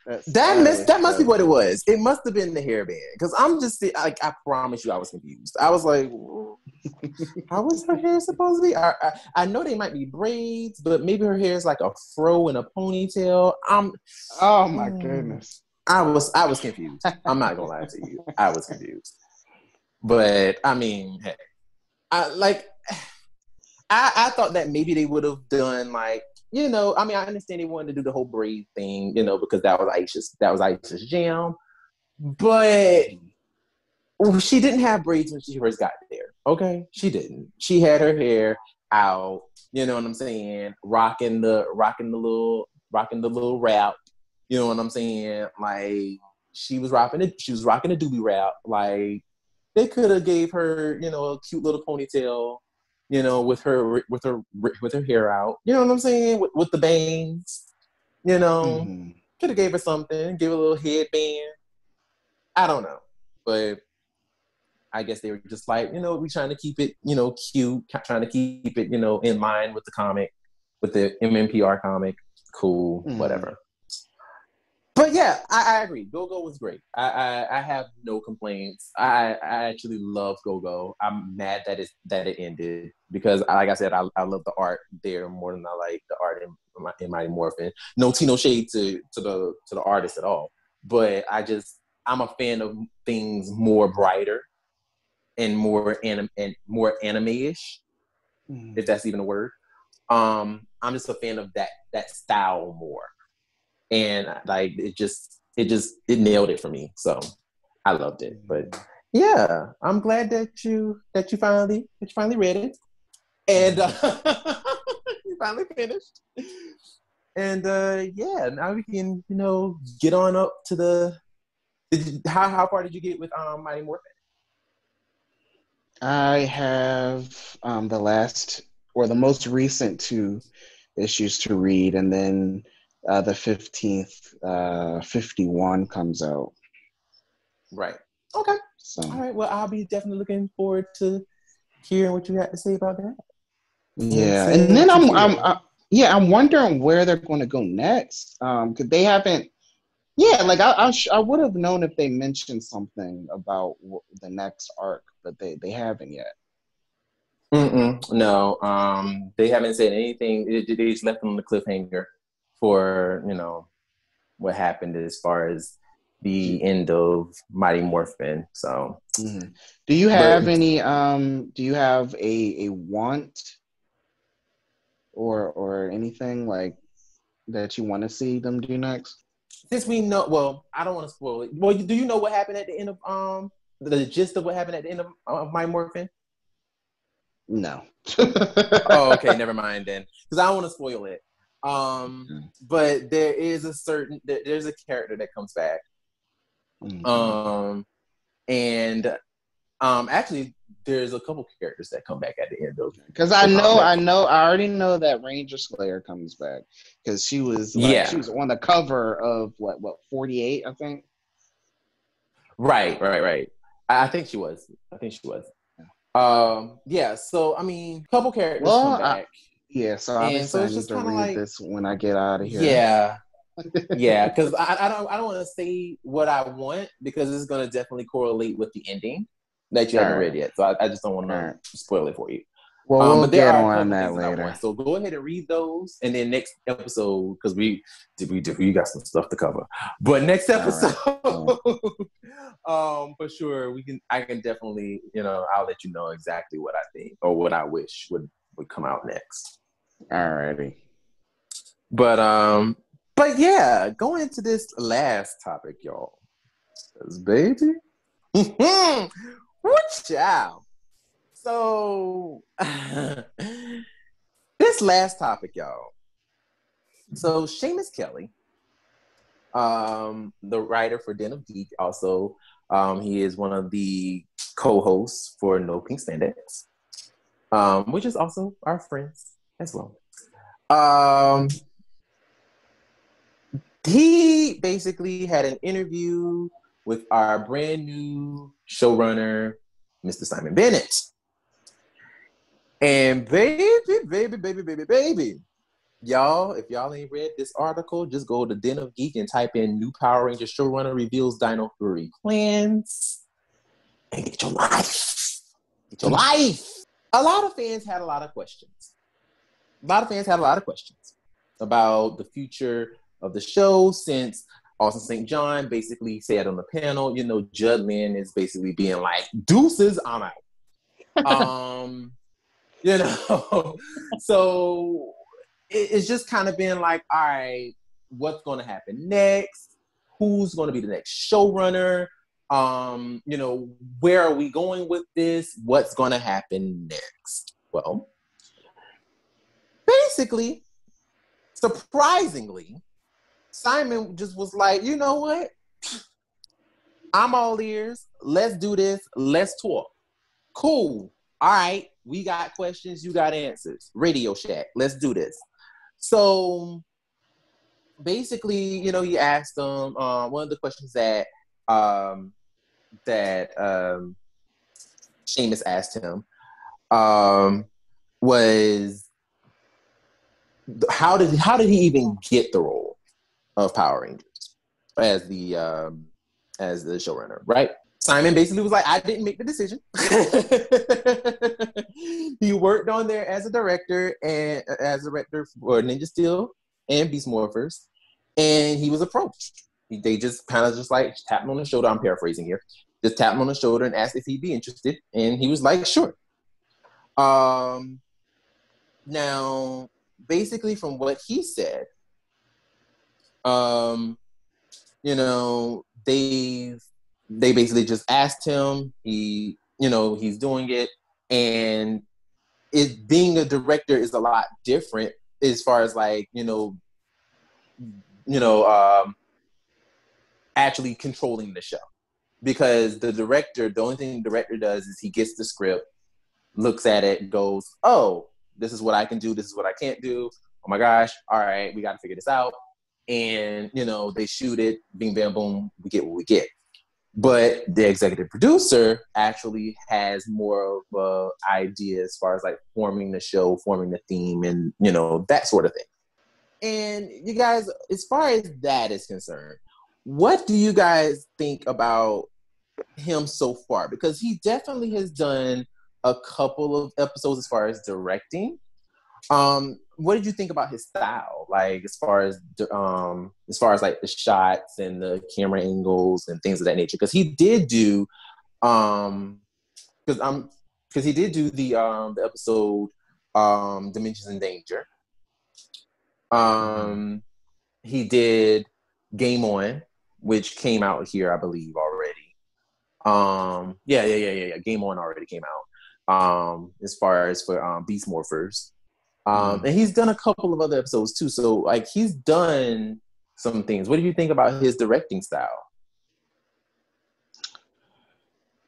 That, That must that must be what it was. It must have been the hairband because I'm just like I promise you, I was confused. I was like, how was her hair supposed to be? I, I, I know they might be braids, but maybe her hair is like a fro and a ponytail. I'm Oh my Mm. goodness. I was I was confused. I'm not gonna lie to you. I was confused. But I mean, hey, I like I I thought that maybe they would have done like you know, I mean, I understand they wanted to do the whole braid thing, you know, because that was Aisha's that was Aisha's jam. But she didn't have braids when she first got there. Okay, she didn't. She had her hair out. You know what I'm saying? Rocking the rocking the little rocking the little wrap. You know what I'm saying? Like she was rocking it. She was rocking a doobie wrap. Like they could have gave her, you know, a cute little ponytail. You know, with her with her with her hair out. You know what I'm saying? With, with the bangs. You know, Mhm. could have gave her something. Give her a little headband. I don't know, but I guess they were just like, you know, we trying to keep it, you know, cute, trying to keep it, you know, in line with the comic, with the MMPR comic. Cool, Mhm. whatever. But yeah, I, I agree. Go Go was great. I, I I have no complaints. I I actually love Go Go. I'm mad that it that it ended because, like I said, I, I love the art there more than I like the art in, my- in Mighty Morphin. No Tino shade to to the to the artist at all, but I just I'm a fan of things more brighter and more anim and more anime-ish Mhm. if that's even a word. Um, I'm just a fan of that that style more, and like it just it just it nailed it for me. So I loved it. But yeah, I'm glad that you that you finally that you finally read it, and uh, you finally finished. And uh, yeah, now we can you know get on up to the. Did how how far did you get with um Mighty Morphin? I have um, the last or the most recent two issues to read, and then uh, the fifteenth, uh, fifty-one comes out. Right. Okay. So All right. Well, I'll be definitely looking forward to hearing what you have to say about that. yeah, Same and then I'm. I'm, i yeah, I'm wondering where they're going to go next. Um, because they haven't. Yeah, like I, I, sh- I would have known if they mentioned something about w- the next arc, but they, they haven't yet. Mm-mm. No, um, they haven't said anything. They, they just left them on the cliffhanger for you know what happened as far as the end of Mighty Morphin. So Mhm. Do you have any? Um, do you have a a want or or anything like that you want to see them do next? since we know, well, I don't want to spoil it. Well, do you know what happened at the end of um the gist of what happened at the end of, of Mighty Morphin? No. oh, okay, never mind then, because I don't want to spoil it. Um, Okay. but there is a certain there's a character that comes back Mhm. Um, and um, actually, there's a couple characters that come back at the end of. Because I know. I know, I already know that Ranger Slayer comes back because she was, like, Yeah. she was on the cover of what, what forty eight, I think. Right, right, right. I, I think she was. I think she was. Um, yeah. So I mean, couple characters Well, come I- back. Yeah, so And obviously so it's just to kinda read like- this when I get out of here. Yeah. yeah, because I, I don't I don't want to say what I want because it's gonna definitely correlate with the ending that you haven't read yet. So I, I just don't want to spoil it for you. Well, Um, we'll but there get are on that later. So go ahead and read those, and then next episode because we did we do we got some stuff to cover. But next All right. episode, um, for sure we can. I can definitely, you know, I'll let you know exactly what I think or what I wish would would come out next. Alrighty. But um, but yeah, going into this last topic, y'all, 'Cause baby, what child? So this last topic, y'all. So Shamus Kelley, um, the writer for Den of Geek, also um, he is one of the co-hosts for No Pink Spandex, um, which is also our friends as well. Um, he basically had an interview with our brand new showrunner, Mr. Simon Bennett. And baby, baby, baby, baby, baby. Y'all, if y'all ain't read this article, just go to Den of Geek and type in New Power Ranger Showrunner Reveals Dino Fury Plans and get your life. Get your life. A lot of fans had a lot of questions. A lot of fans had a lot of questions about the future of the show since Austin St. John basically said on the panel, you know, Judd Lynn is basically being like, deuces, I'm out. um, you know, so it, it's just kind of been like, all right, what's going to happen next? Who's going to be the next showrunner? Um, you know, where are we going with this? What's going to happen next? Well, basically, surprisingly, Simon just was like, you know what? I'm all ears. Let's do this. Let's talk. Cool. All right. We got questions. You got answers. Radio Shack. Let's do this. So basically, you know, he asked them uh, one of the questions that um, that um, Shamus asked him um, was how did how did he even get the role of Power Rangers as the um, as the showrunner, right? Simon basically was like, I didn't make the decision. he worked on there as a director and as a director for Ninja Steel and Beast Morphers, and he was approached. They just kind of just like tapped him on the shoulder. I'm paraphrasing here. Just tapped him on the shoulder and asked if he'd be interested, and he was like, sure. Um, now, basically, from what he said, um, you know, they they basically just asked him. He, you know, he's doing it, and it being a director is a lot different as far as like you know, you know, um, actually controlling the show because the director, the only thing the director does is he gets the script, looks at it, goes, "Oh, this is what I can do. This is what I can't do. Oh my gosh! All right, we got to figure this out." And you know, they shoot it. Bing, bam, boom. We get what we get. But the executive producer actually has more of a idea as far as like forming the show, forming the theme, and you know that sort of thing. And you guys, as far as that is concerned, what do you guys think about him so far? Because he definitely has done a couple of episodes as far as directing. Um, what did you think about his style? Like as far as um, as far as like the shots and the camera angles and things of that nature? Because he did do, um, because I'm because he did do the um the episode um Dimensions in Danger. Um, he did Game On, which came out here, I believe, already. Um, yeah, yeah, yeah, yeah, yeah. Game On already came out. Um, as far as for um, Beast Morphers, um, and he's done a couple of other episodes too. So like he's done some things. What do you think about his directing style?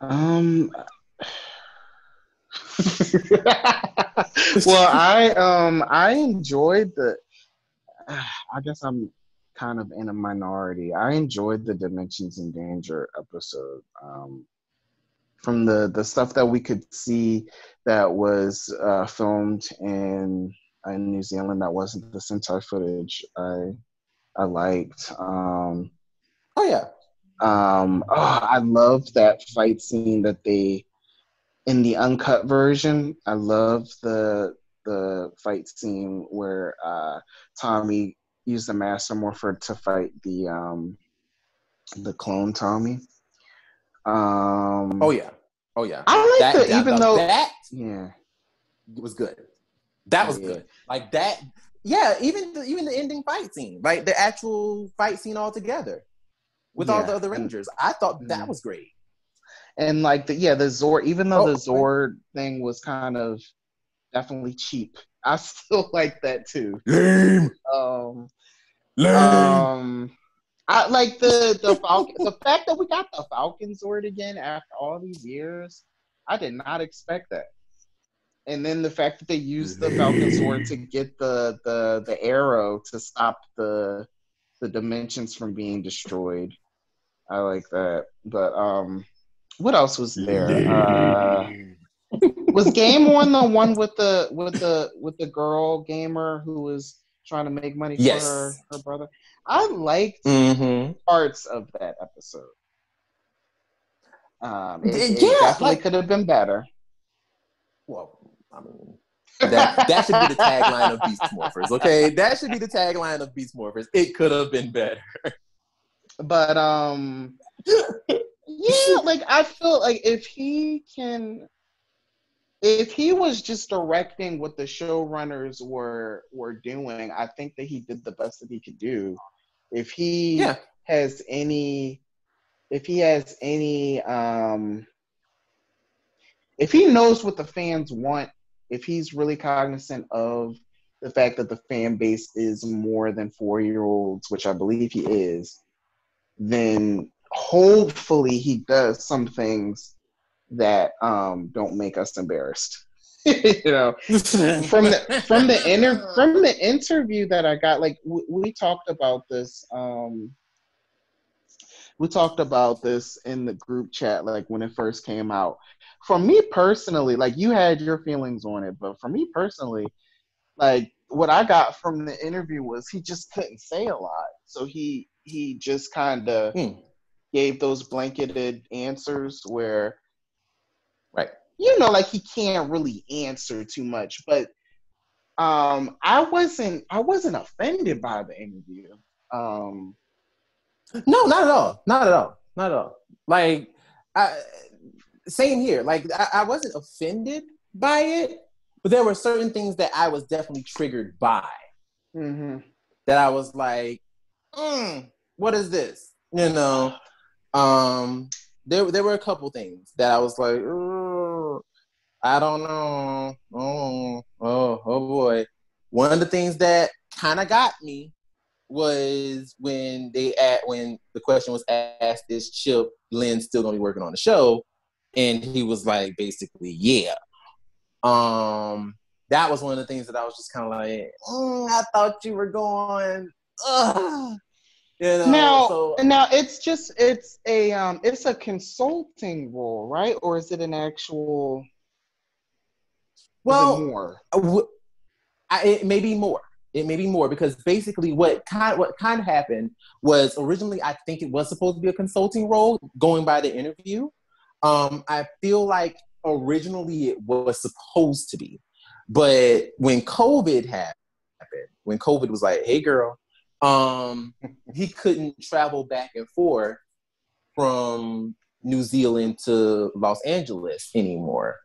Um. well, I um I enjoyed the. I guess I'm kind of in a minority. I enjoyed the Dimensions in Danger episode. Um, from the the stuff that we could see that was uh, filmed in in New Zealand that wasn't the Sentai footage, I I liked. Um, Oh yeah, um, oh, I love that fight scene that they in the uncut version, I love the the fight scene where uh, Tommy used the Master Morpher to fight the um, the clone Tommy. Um, Oh yeah, oh yeah. I like That- that, that- even that- though that yeah, was good. That was Yeah. good. Like that. Yeah, even the, even the ending fight scene, like the actual fight scene altogether, with all the other Rangers, I thought that Mhm. was great. and like the yeah the Zord, even though Oh, the Zord thing was kind of definitely cheap, I still like that too. Lame, Um, lame. um, I like the the Falcon. the fact that we got the Falcon sword again after all these years, I did not expect that. And then the fact that they used the Falcon Sword to get the the the arrow to stop the the dimensions from being destroyed. I like that. But um what else was there? Uh was Game On the one with the with the with the girl gamer who was trying to make money for Yes. her, her brother? I liked mm-hmm. parts of that episode. Um, it, it Yeah, definitely like- could have been better. Well, I mean, that that should be the tagline of Beast Morphers. Okay, that should be the tagline of Beast Morphers. It could have been better. But um, yeah, like I feel like if he can, if he was just directing what the showrunners were were doing, I think that he did the best that he could do. If he Yeah. has any, if he has any, um, if he knows what the fans want, if he's really cognizant of the fact that the fan base is more than four year olds, which I believe he is, then hopefully he does some things that um, don't make us embarrassed. you know, from the from the inter from the interview that I got, like we, we talked about this. Um, we talked about this in the group chat, like when it first came out. For me personally, like you had your feelings on it, but for me personally, like what I got from the interview was he just couldn't say a lot, so he he just kind of Hmm. gave those blanketed answers where. You know like he can't really answer too much but um i wasn't i wasn't offended by the interview um No, not at all. Not at all. Not at all. Like, I, same here. Like, I, I wasn't offended by it, but there were certain things that I was definitely triggered by. mhm. That I was like, mm, "What is this?" You know. Um, there there were a couple things that I was like, "Ugh, I don't know. Oh, oh, oh boy. One of the things that kind of got me was when they at when the question was asked, "Is Chip Lynn still gonna be working on the show?" And he was like, basically, yeah. Um, that was one of the things that I was just kind of like, mm, I thought you were going, ugh. You know, now so now it's just it's a um it's a consulting role right or is it an actual well, more I w- I, it may be more. It may be more because basically what kind what kind of happened was originally I think it was supposed to be a consulting role going by the interview. Um, I feel like originally it was supposed to be, but when COVID happened, when COVID was like, "Hey, girl," um, he couldn't travel back and forth from New Zealand to Los Angeles anymore.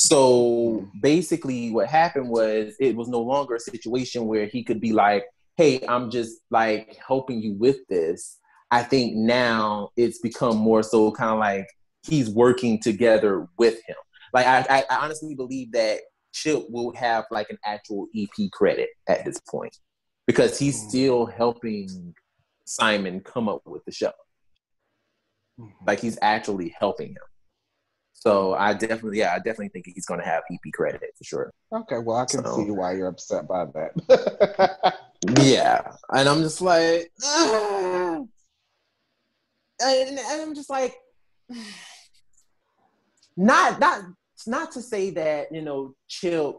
So basically, what happened was it was no longer a situation where he could be like, "Hey, I'm just like helping you with this." I think now it's become more so kind of like he's working together with him. Like I, I, honestly believe that Chip will have like an actual EP credit at this point because he's Mm. still helping Simon come up with the show. Like he's actually helping him. So I definitely, yeah, I definitely think he's going to have EP credit for sure. okay well i can So- see why you're upset by that Yeah, and I'm just like, "Ah." and, and I'm just like, not not not to say that you know Chip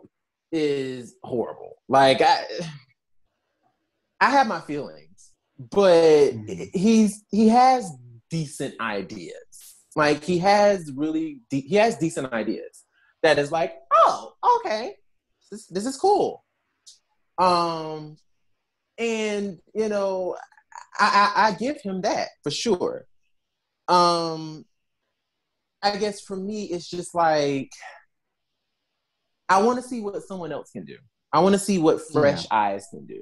is horrible. Like I, I have my feelings, but Mhm. he's he has decent ideas. Like he has really de- he has decent ideas. that is like, oh, okay, this, this is cool. Um, and you know, I, I, I give him that for sure. Um, I guess for me, it's just like I want to see what someone else can do. I want to see what fresh yeah. eyes can do.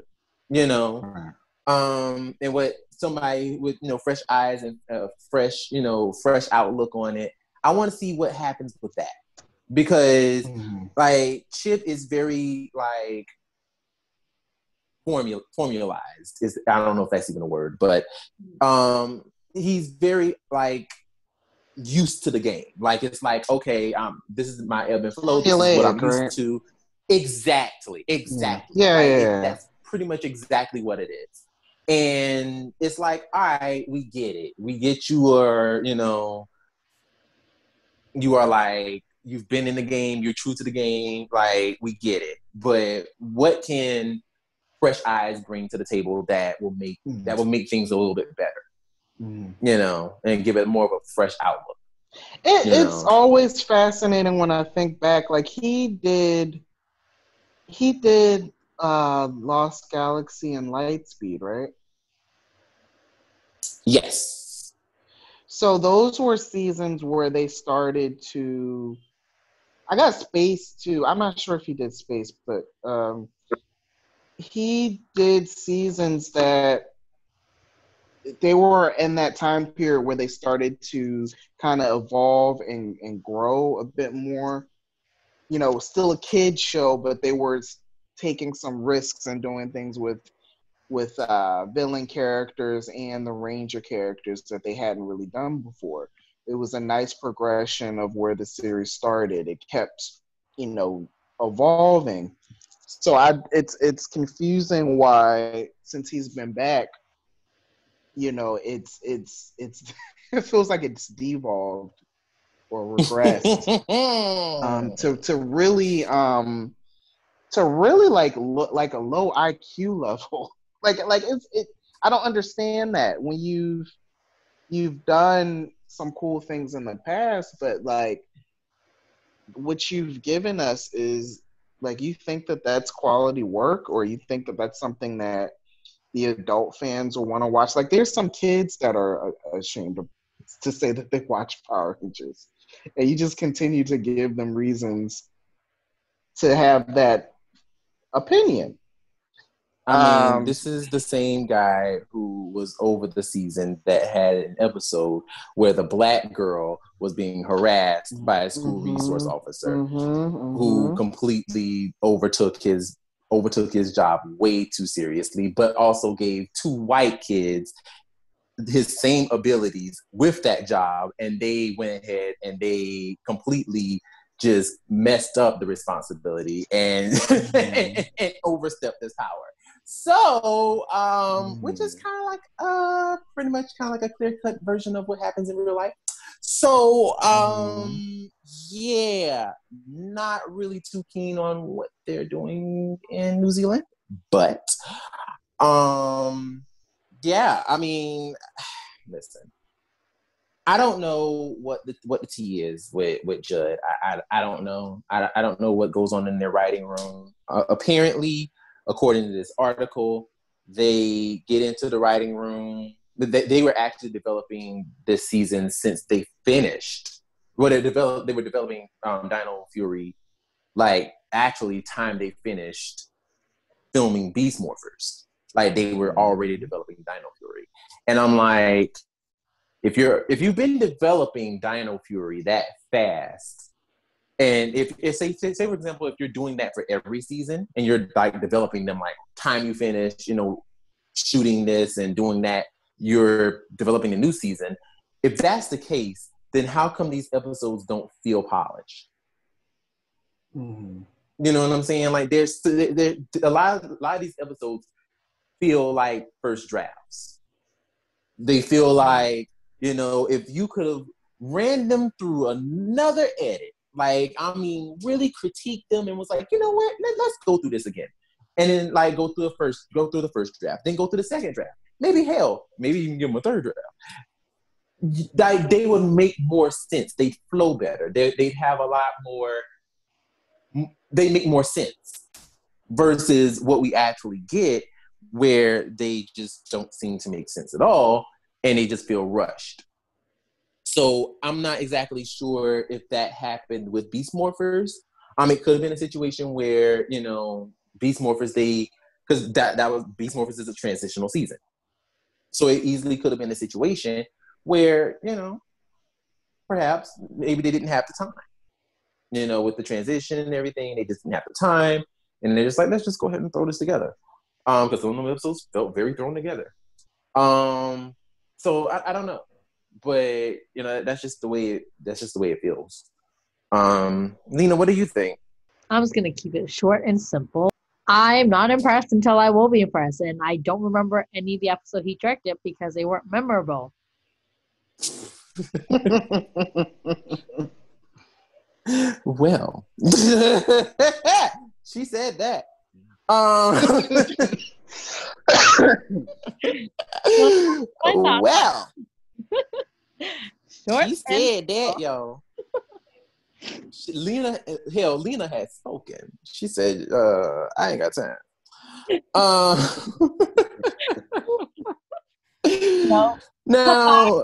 You know, right. um, and what somebody with you know fresh eyes and uh, fresh you know fresh outlook on it. I want to see what happens with that because mm-hmm. like Chip is very like formula formalized. Is I don't know if that's even a word, but um, he's very like used to the game. Like it's like, okay, um, this is my ebb and flow. This is what I'm used to. Exactly. Exactly. Yeah, yeah, yeah. that's pretty much exactly what it is. And it's like, all right, we get it. We get you are, you know, you are like, you've been in the game, you're true to the game, like we get it. But what can fresh eyes bring to the table that will make mm. that will make things a little bit better? mm. you know, and give it more of a fresh outlook. It, it's know? always fascinating when I think back. Like he did, he did uh, Lost Galaxy and Lightspeed, right? Yes. So those were seasons where they started to. I got Space too. I'm not sure if he did Space, but um, he did seasons that they were in that time period where they started to kind of evolve and, and grow a bit more. You know, still a kid show, but they were taking some risks and doing things with with uh, villain characters and the ranger characters that they hadn't really done before. It was a nice progression of where the series started. It kept, you know, evolving. So I, it's it's confusing why since he's been back you know, it's it's it's it feels like it's devolved or regressed um, to to really um to really like look like a low IQ level. Like like it's it. I don't understand that when you've you've done some cool things in the past, but like what you've given us is like you think that that's quality work, or you think that that's something that the adult fans will want to watch. Like there's some kids that are uh, ashamed of, to say that they watch Power Rangers, and you just continue to give them reasons to have that opinion. I mean, um, this is the same guy who was over the season that had an episode where the black girl was being harassed by a school mm-hmm, resource officer mm-hmm, mm-hmm. who completely overtook his overtook his job way too seriously, but also gave two white kids his same abilities with that job, and they went ahead and they completely just messed up the responsibility and, mm-hmm. and, overstepped his power. So, um, mm. which is mm. kind of like uh, pretty much kind of like a clear cut version of what happens in real life. So, um, mm. yeah, not really too keen on what they're doing in New Zealand, but, um, yeah, I mean, listen, I don't know what the what the tea is with with Judd. I I, I don't know. I, I don't know what goes on in their writing room. Uh, apparently, according to this article, they get into the writing room they, they were actually developing this season since they finished. Well, they developed. They were developing um, Dino Fury, like actually time they finished filming Beast Morphers. Like they were already developing Dino Fury, and I'm like, if you're if you've been developing Dino Fury that fast, and if, if say, say, say for example, if you're doing that for every season and you're like developing them like time you finish, you know, shooting this and doing that you're developing a new season. If that's the case, then how come these episodes don't feel polished? Mm-hmm. You know what I'm saying? Like there's there, a lot of, a lot of these episodes feel like first drafts. They feel like you know if you could have ran them through another edit, like I mean, really critique them and was like, you know what, Let, let's go through this again, and then like go through the first go through the first draft, then go through the second draft, maybe hell, maybe even give them a third draft. Like they would make more sense. They'd flow better. They, they'd have a lot more they make more sense versus what we actually get where they just don't seem to make sense at all and they just feel rushed. So I'm not exactly sure if that happened with Beast Morphers. Um, it could have been a situation where you know Beast Morphers they because that that was Beast Morphers is a transitional season, so it easily could have been a situation where you know perhaps maybe they didn't have the time, you know, with the transition and everything, they just didn't have the time, and they're just like let's just go ahead and throw this together, um, because some of the episodes felt very thrown together, um, so I, I don't know, but you know that's just the way it, that's just the way it feels. Um, Lena, what do you think? I'm just gonna keep it short and simple. I'm not impressed until I will be impressed, and I don't remember any of the episodes he directed because they weren't memorable. well, she said that. Um, well, Short she said that, yo. She, Lena, hell, Lena had spoken. She said, uh, "I ain't got time." Um, No. now,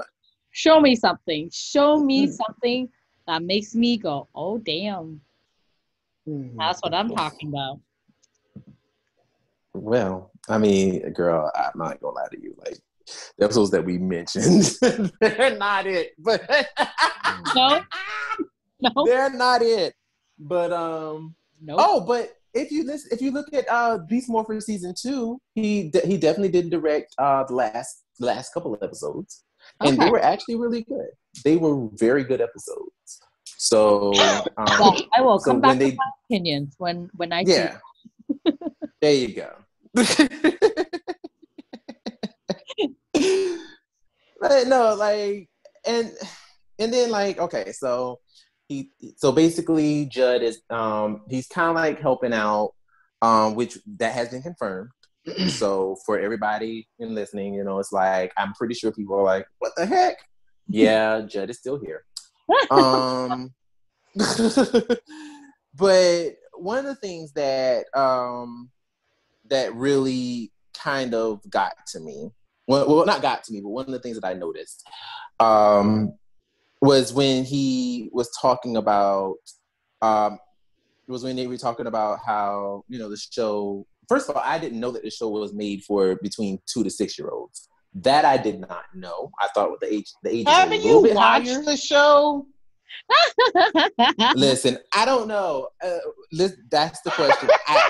show me something. Show me Hmm. something that makes me go, oh damn. That's what I'm talking about. well, I mean, girl, I'm not gonna lie to you. Like the episodes that we mentioned, they're not it. But No. No. they're not it. But um, No. Oh, but if you listen, if you look at uh, Beast Morpher season two, he de- he definitely did direct uh, the last last couple of episodes, and they were actually really good. They were very good episodes. So Well, um, I will so come back they- my opinions when when I see yeah, there you go. But no, like and and then like okay, so he so basically Judd is um he's kind of like helping out um which that has been confirmed. so for everybody in listening, you know, it's like I'm pretty sure people are like, "What the heck?" Yeah, Judd is still here. Um, but one of the things that um that really kind of got to me, well, well, not got to me, but one of the things that I noticed um was when he was talking about um was when they were talking about how you know the show first of all i didn't know that the show was made for between two to six year olds. That i did not know. I thought with the age the age Haven't you watched higher. the show? listen i don't know. Uh, lis- that's the question. I,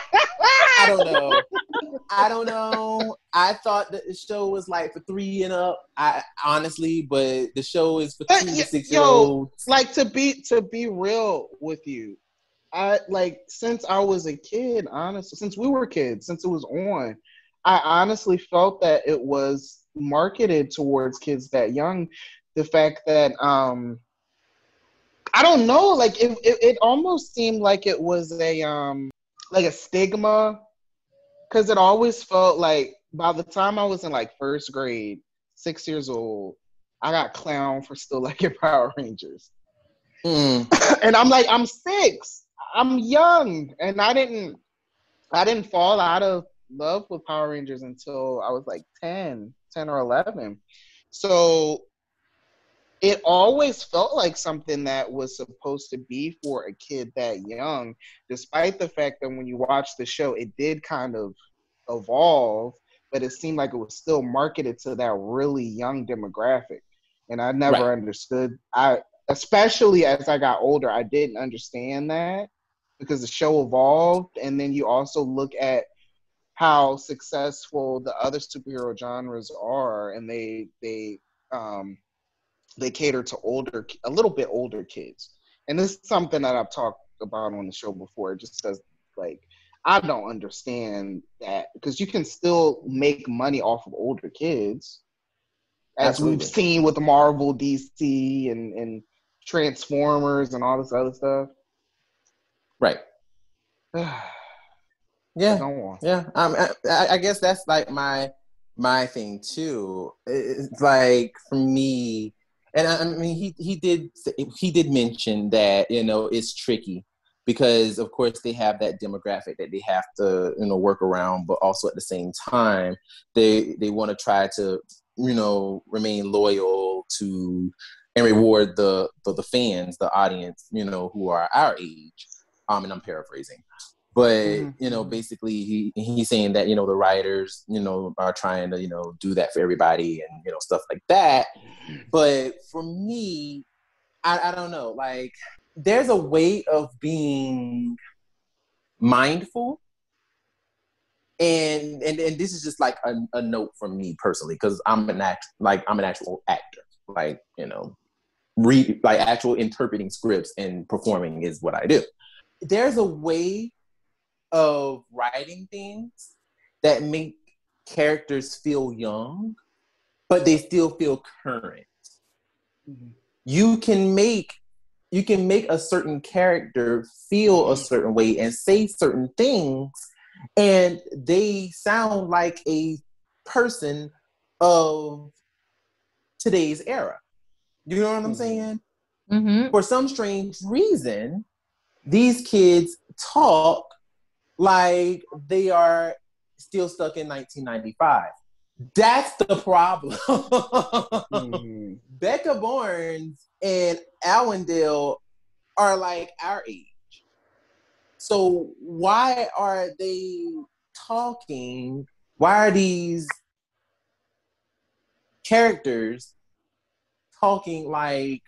I don't know. I don't know. I thought that the show was like for three and up. I honestly but the show is for Uh, two y- to six year yo, olds. like to be to be real with you i like since i was a kid honestly since we were kids since it was on i honestly felt that it was marketed towards kids that young. The fact that um i don't know like it, it, it almost seemed like it was a um like a stigma because it always felt like by the time i was in like first grade six years old I got clown for still liking Power Rangers. Mm. and I'm like, I'm six. I'm young. And I didn't I didn't fall out of love with Power Rangers until I was like 10, 10 or 11. So it always felt like something that was supposed to be for a kid that young, despite the fact that when you watch the show, it did kind of evolve, but it seemed like it was still marketed to that really young demographic. And I never Right. understood. I especially as I got older, I didn't understand that because the show evolved, and then you also look at how successful the other superhero genres are, and they they um, they cater to older, a little bit older kids. And this is something that I've talked about on the show before. It just says like I don't understand that because you can still make money off of older kids, as Absolutely. we've seen with Marvel, DC, and and Transformers and all this other stuff. right yeah. Yeah, um, I, I guess that's like my my thing too. It's like for me, and I, mean, he he did he did mention that you know it's tricky because of course they have that demographic that they have to you know work around but also at the same time they they want to try to you know remain loyal to and reward the, the the fans the audience you know who are our age. Um and i'm paraphrasing but mm-hmm. you know basically he he's saying that you know the writers you know are trying to you know do that for everybody and you know stuff like that. But for me i, I don't know. Like there's a way of being mindful. And and, and this is just like a, a note from me personally because i'm an act like i'm an actual actor. Like you know read like actual interpreting scripts and performing is what i do. There's a way of writing things that make characters feel young but they still feel current mm-hmm. you can make you can make a certain character feel a certain way and say certain things and they sound like a person of today's era you know what i'm mm-hmm. saying mm-hmm. for some strange reason these kids talk like they are still stuck in 1995 that's the problem. mm-hmm. Becca Barnes and Allendale are like our age. So why are they talking? Why are these characters talking like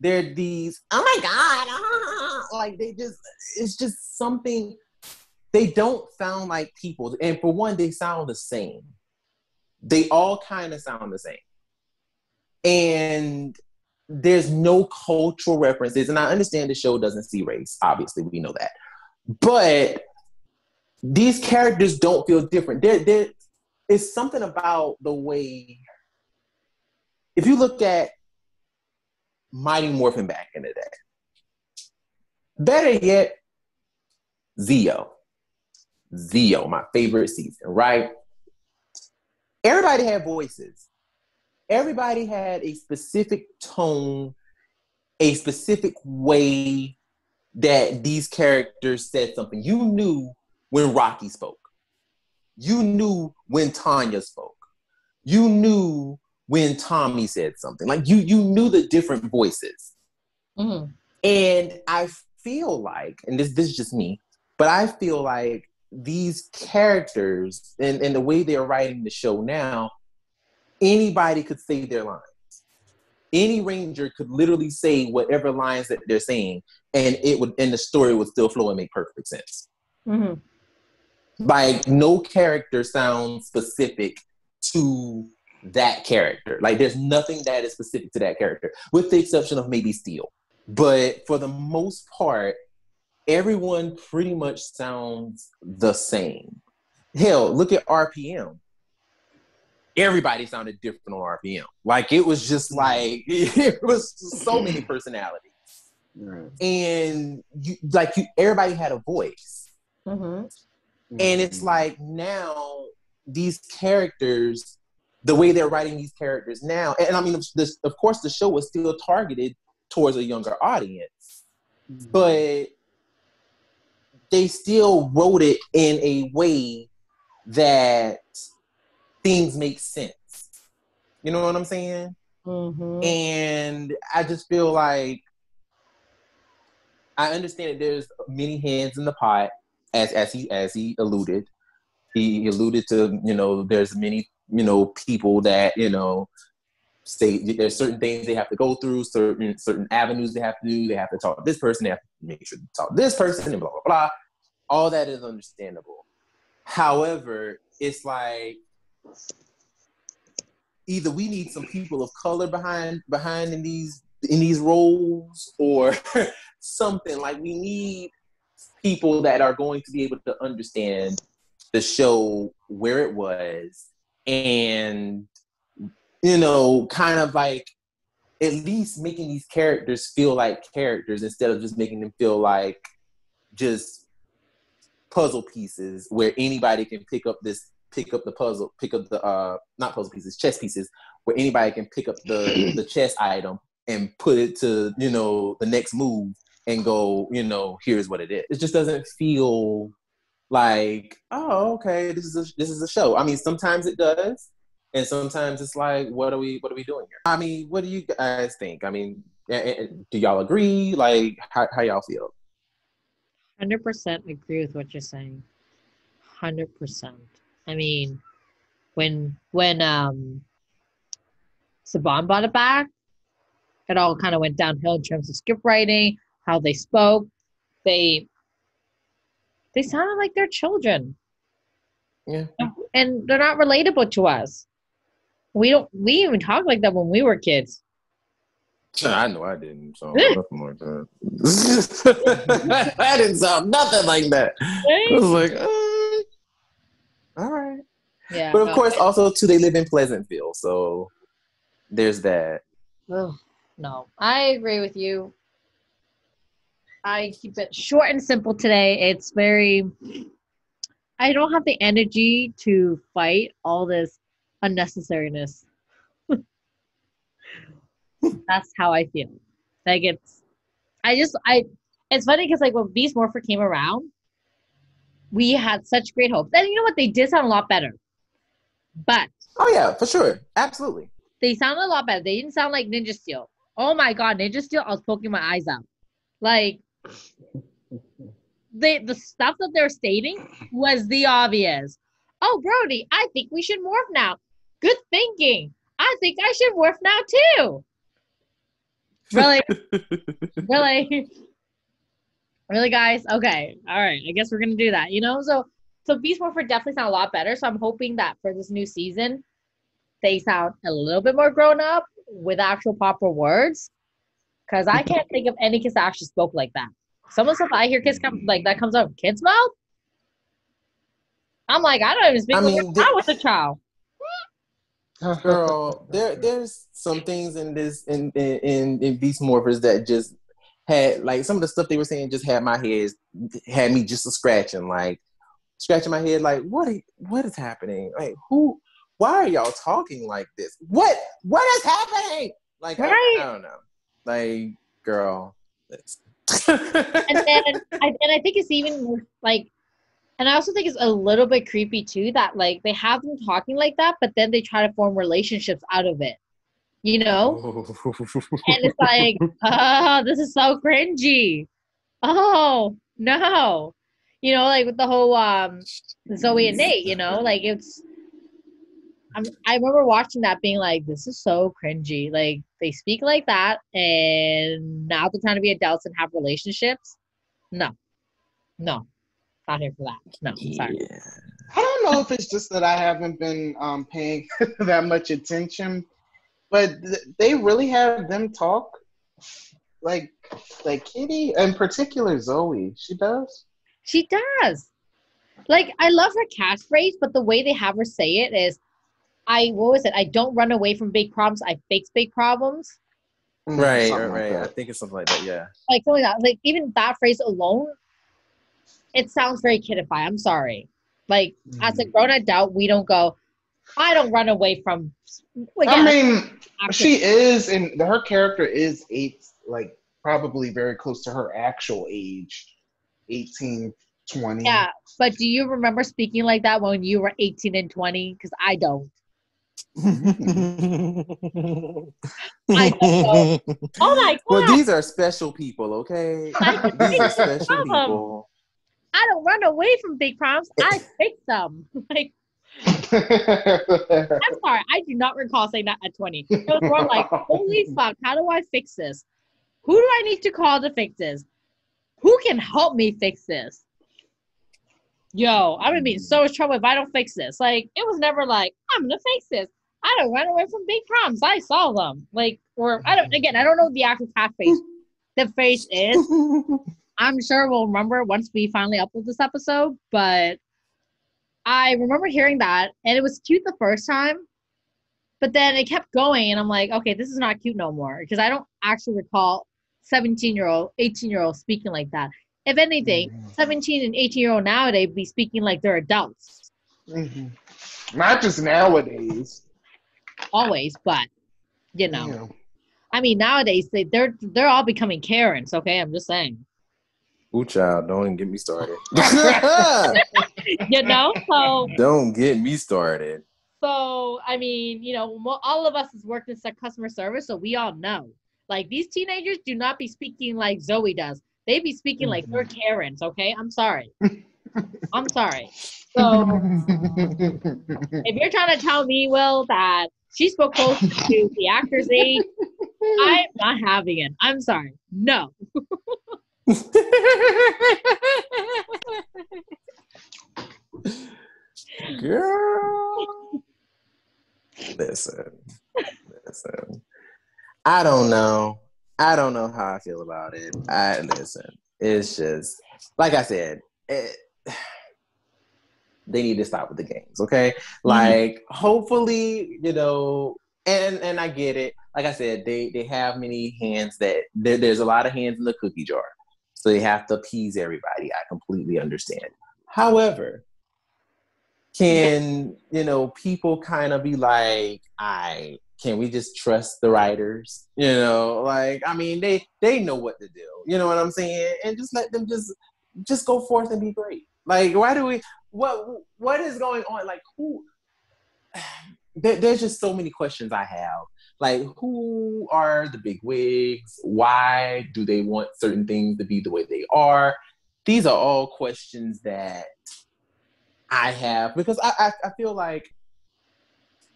they're these oh my god ah, like they just it's just something they don't sound like people and for one they sound the same they all kind of sound the same. And there's no cultural references. And I understand the show doesn't see race. Obviously, we know that. But these characters don't feel different. There, there is something about the way, if you look at Mighty Morphin back in the day, better yet, Zeo. Zeo, my favorite season, right? everybody had voices. Everybody had a specific tone, a specific way that these characters said something. You knew when Rocky spoke. You knew when Tanya spoke. You knew when Tommy said something. Like you, you knew the different voices. Mm-hmm. And I feel like, and this, this is just me, but I feel like these characters and, and the way they're writing the show now, anybody could say their lines. Any ranger could literally say whatever lines that they're saying, and it would and the story would still flow and make perfect sense. Mm-hmm. Like no character sounds specific to that character. Like there's nothing that is specific to that character, with the exception of maybe Steel. But for the most part, everyone pretty much sounds the same. Hell, look at RPM. Everybody sounded different on RPM. Like it was just like it was so many personalities. Right. And you like you everybody had a voice. Mm-hmm. And it's like now these characters, the way they're writing these characters now, and, and I mean, this, of course, the show was still targeted towards a younger audience, mm-hmm. but they still wrote it in a way that things make sense. You know what I'm saying? Mm-hmm. And I just feel like I understand that there's many hands in the pot, as as he as he alluded. He alluded to you know there's many you know people that you know say there's certain things they have to go through, certain certain avenues they have to do. They have to talk to this person. They have to make sure to talk to this person, and blah blah blah all that is understandable. However, it's like either we need some people of color behind behind in these in these roles or something like we need people that are going to be able to understand the show where it was and you know kind of like at least making these characters feel like characters instead of just making them feel like just puzzle pieces where anybody can pick up this pick up the puzzle pick up the uh not puzzle pieces chess pieces where anybody can pick up the the chess item and put it to you know the next move and go, you know, here's what it is. It just doesn't feel like, oh, okay, this is a this is a show. I mean, sometimes it does, and sometimes it's like, what are we what are we doing here? I mean, what do you guys think? I mean, do y'all agree? Like, how how y'all feel? Hundred percent agree with what you're saying. Hundred percent. I mean, when when um Saban bought it back, it all kind of went downhill in terms of script writing, how they spoke. They they sounded like their children. Yeah. And they're not relatable to us. We don't we even talk like that when we were kids. I know I didn't sound nothing like that. I didn't sound nothing like that. I was like, uh, all right. Yeah. But of course, also too, they live in Pleasantville, so there's that. Ugh, no, I agree with you. I keep it short and simple today. It's very. I don't have the energy to fight all this unnecessariness. That's how I feel. Like it's, I just I. It's funny because like when Beast Morpher came around, we had such great hopes, and you know what? They did sound a lot better. But oh yeah, for sure, absolutely. They sounded a lot better. They didn't sound like Ninja Steel. Oh my god, Ninja Steel! I was poking my eyes out. Like the the stuff that they're stating was the obvious. Oh, Brody, I think we should morph now. Good thinking. I think I should morph now too. Really, really, really, guys. Okay, all right. I guess we're gonna do that. You know, so so Beast Morpher definitely sound a lot better. So I'm hoping that for this new season, they sound a little bit more grown up with actual proper words. Because I can't think of any kids that actually spoke like that. Some of the stuff I hear kids come like that comes out of kids' mouth. I'm like, I don't even speak I mean, the, with a child. Girl, there there's some things in this in in in Beast Morphers that just had like some of the stuff they were saying just had my head had me just a scratching like scratching my head like what are, what is happening? Like who why are y'all talking like this? What what is happening? Like right. I, I don't know. Like girl and then I, and I think it's even like and I also think it's a little bit creepy too that like they have them talking like that, but then they try to form relationships out of it. You know? and it's like, oh, this is so cringy. Oh no. You know, like with the whole um Zoey and Nate, you know, like it's I'm, I remember watching that being like, this is so cringy. Like they speak like that, and now they're trying to be adults and have relationships. No, no, not here for that. No, sorry. Yeah. I don't know if it's just that I haven't been um, paying that much attention, but th- they really have them talk like like Kitty, in particular Zoey. She does. She does. Like I love her catchphrase, but the way they have her say it is, "I what was it? I don't run away from big problems. I fix big problems." Mm, right, right, right. I think it's something like that. Yeah. Like something like that. Like even that phrase alone it sounds very kidify. I'm sorry. Like mm-hmm. as a mm. grown adult, we don't go. I don't run away from. I mean, she is, and her character is eight, like probably very close to her actual age, 18, 20. Yeah, but do you remember speaking like that when you were 18 and 20? Because I don't. I don't. Oh my god! Well, these are special people, okay? these are special people. I don't run away from big problems. I fix them. like, I'm sorry, I do not recall saying that at 20. It was more like, holy fuck, how do I fix this? Who do I need to call to fix this? Who can help me fix this? Yo, I'm gonna be in so much trouble if I don't fix this. Like, it was never like, I'm gonna fix this. I don't run away from big problems. I solve them. Like, or I don't, again, I don't know the actual cat face. The face is, I'm sure we'll remember once we finally upload this episode, but I remember hearing that and it was cute the first time, but then it kept going and I'm like, okay, this is not cute no more because I don't actually recall 17 year old, 18 year old speaking like that. If anything, mm-hmm. 17 and 18 year old nowadays be speaking like they're adults. Mm-hmm. Not just nowadays. Always, but you know. Yeah. I mean, nowadays they, they're they're all becoming Karens. Okay, I'm just saying. Ooh, child, don't even get me started. You know, so don't get me started. so I mean, you know, mo- all of us has worked in customer service, so we all know. Like these teenagers do not be speaking like Zoey does. They be speaking like mm-hmm. they're Karens. Okay, I'm sorry. I'm sorry. So if you're trying to tell me, Will, that she spoke close to the actor's age, I'm not having it. I'm sorry. No. Girl. Listen. Listen. I don't know. I don't know how I feel about it. I listen. It's just like I said, it, they need to stop with the games, okay? Mm-hmm. Like hopefully, you know, and and I get it. Like I said, they they have many hands that there, there's a lot of hands in the cookie jar. They have to appease everybody. I completely understand. However, can you know people kind of be like, I can we just trust the writers? You know, like I mean they they know what to do. You know what I'm saying? And just let them just just go forth and be great. Like why do we what what is going on? Like who there, there's just so many questions I have. Like, who are the big wigs? Why do they want certain things to be the way they are? These are all questions that I have because I, I, I feel like,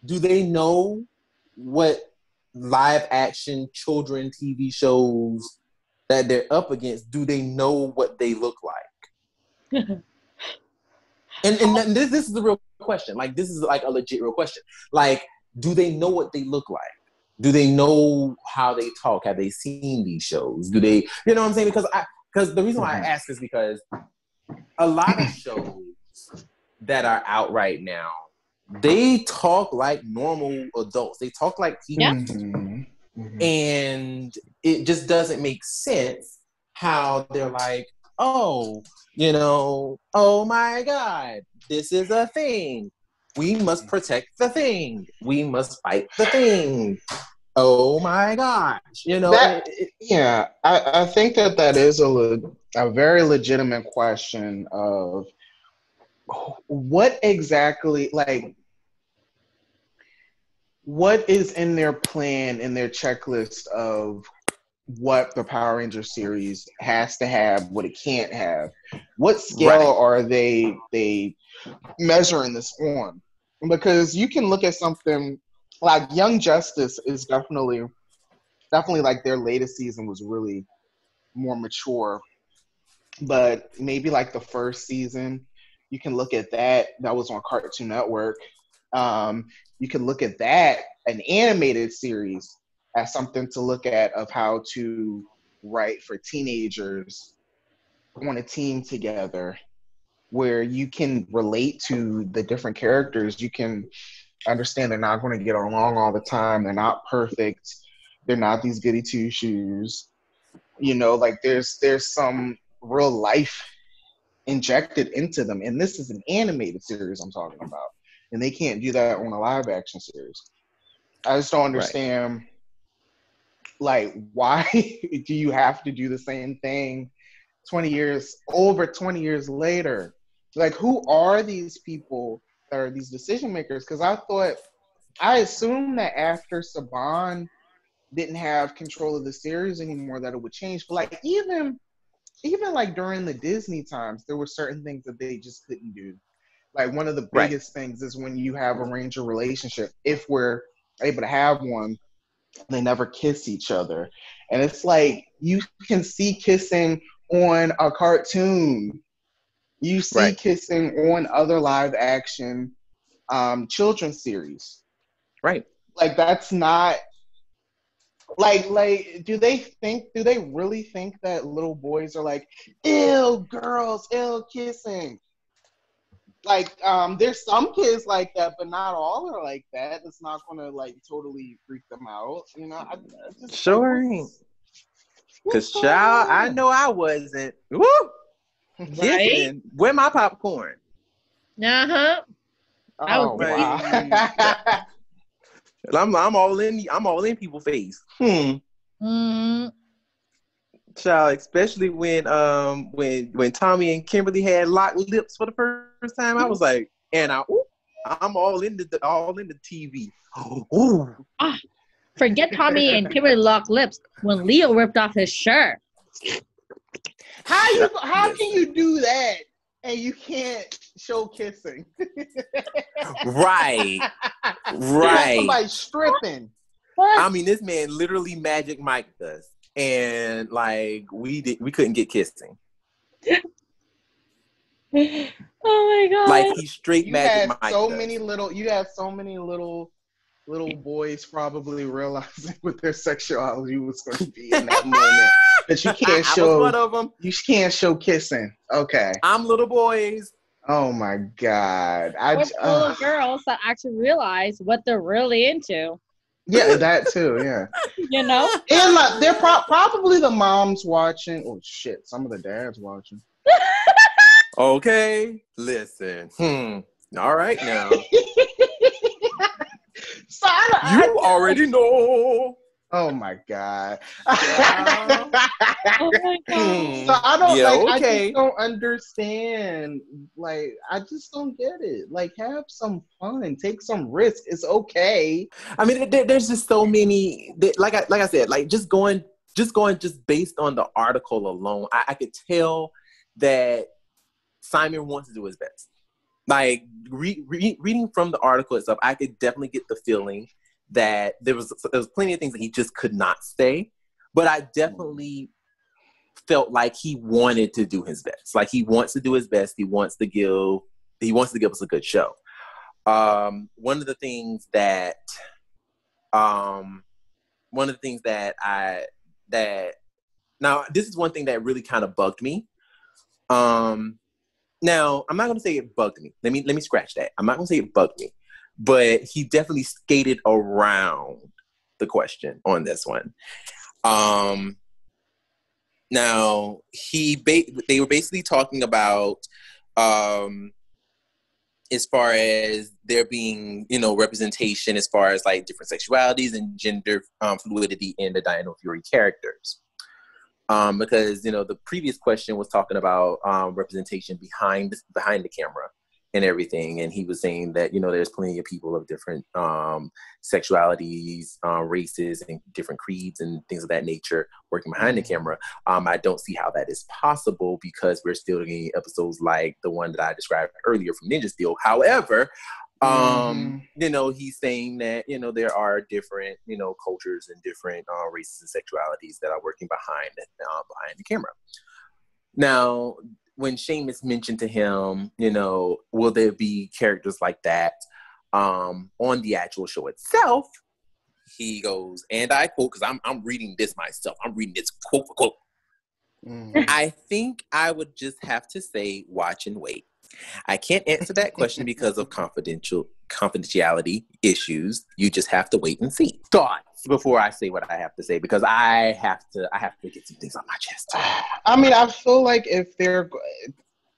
do they know what live action children TV shows that they're up against? Do they know what they look like? And and then this this is the real question. Like this is like a legit real question. Like, do they know what they look like? Do they know how they talk? Have they seen these shows? Do they you know what I'm saying? Because I because the reason why I ask is because a lot of shows that are out right now, they talk like normal adults. They talk like people Yeah. Mhm. Mhm. and it just doesn't make sense how they're like, oh, you know, oh my God, this is a thing. We must protect the thing. We must fight the thing. Oh my gosh, you know, That- Yeah, I, I think that that is a le- a very legitimate question of what exactly like what is in their plan in their checklist of what the Power Ranger series has to have, what it can't have. What scale Right. are they they measuring this on? Because you can look at something like Young Justice is definitely definitely like their latest season was really more mature. But maybe like the first season, you can look at that. That was on Cartoon Network. Um, you can look at that, an animated series, as something to look at of how to write for teenagers on a team together where you can relate to the different characters. You can understand they're not going to get along all the time. They're not perfect. They're not these goody two shoes. You know, like there's there's some real life injected into them. And this is an animated series I'm talking about. And they can't do that on a live action series. I just don't understand like why do you have to do the same thing 20 years over 20 years later like who are these people are these decision makers because i thought i assumed that after saban didn't have control of the series anymore that it would change. But like even even like during the disney times there were certain things that they just couldn't do. Like one of the Right. biggest things is when you have a ranger relationship if we're able to have one they never kiss each other. And it's like you can see kissing on a cartoon you see Right. kissing on other live action um children's series right. like that's not like like do they think do they really think that little boys are like ill girls ill kissing like um there's some kids like that but not all are like that it's not gonna like totally freak them out you know I, I just, Sure like, ain't. what's- what's Cause going child, I know I wasn't. Woo! Right? Kissing. Where my popcorn? Uh huh. Oh, wow. I'm I'm all in I'm all in people face. Hmm. Mm, Child, especially when um when when Tommy and Kimberly had locked lips for the first time, I was like, and I ooh, I'm all into the all in the TV. Ooh. forget Tommy and Kimberly locked lips when Leo ripped off his shirt. How you how can you do that and you can't show kissing? Right, right. Somebody stripping. What? I mean, this man literally Magic Mike us, and like we did, we couldn't get kissing. oh my god! Like he straight You Magic had Mike. so us. many little. You had so many little little boys probably realizing what their sexuality was going to be in that moment. But you can't I was one show. of them. You can't show kissing. Okay. I'm little boys. Oh my god. I Or j- the little ugh. girls that actually realize what they're really into. yeah, that too. Yeah. You know? And like, they're pro- probably the moms watching. Oh shit! Some of the dads watching. Okay, listen. Hmm. All right now. so I, don't- I- You already know. Oh my god. Yeah. Oh my god. So I don't Yeah, like. I okay. just don't understand. Like I just don't get it. Like have some fun, take some risk. It's okay. I mean, there, there's just so many. that- Like I like I said, like just going, just going, just based on the article alone, I, I could tell that Simon wants to do his best. Like re, re, reading from the article itself, I could definitely get the feeling that there was there was plenty of things that he just could not say, but I definitely felt like he wanted to do his best. Like he wants to do his best. He wants to give he wants to give us a good show. Um, one of the things that um one of the things that I that now this is one thing that really kind of bugged me. Um now I'm not gonna say it bugged me. Let me let me scratch that. I'm not gonna say it bugged me, but he definitely skated around the question on this one. Um now he ba- they were basically talking about um as far as there being you know representation as far as like different sexualities and gender um, fluidity in the Dino Fury characters. Um, because you know the previous question was talking about um, representation behind behind the camera and everything, and he was saying that you know there's plenty of people of different um, sexualities, uh, races, and different creeds and things of that nature working behind the camera. Um, I don't see how that is possible because we're still getting episodes like the one that I described earlier from Ninja Steel. However, um, you know, he's saying that you know there are different you know cultures and different uh, races and sexualities that are working behind uh, behind the camera. Now, when Shamus mentioned to him, you know, will there be characters like that um, on the actual show itself? He goes, and I quote, because I'm I'm reading this myself. I'm reading this quote for quote. Mhm. I think I would just have to say watch and wait. I can't answer that question because of confidential confidentiality issues. You just have to wait and see. Thoughts before I say what I have to say because I have to I have to get some things on my chest. I mean, I feel like if they're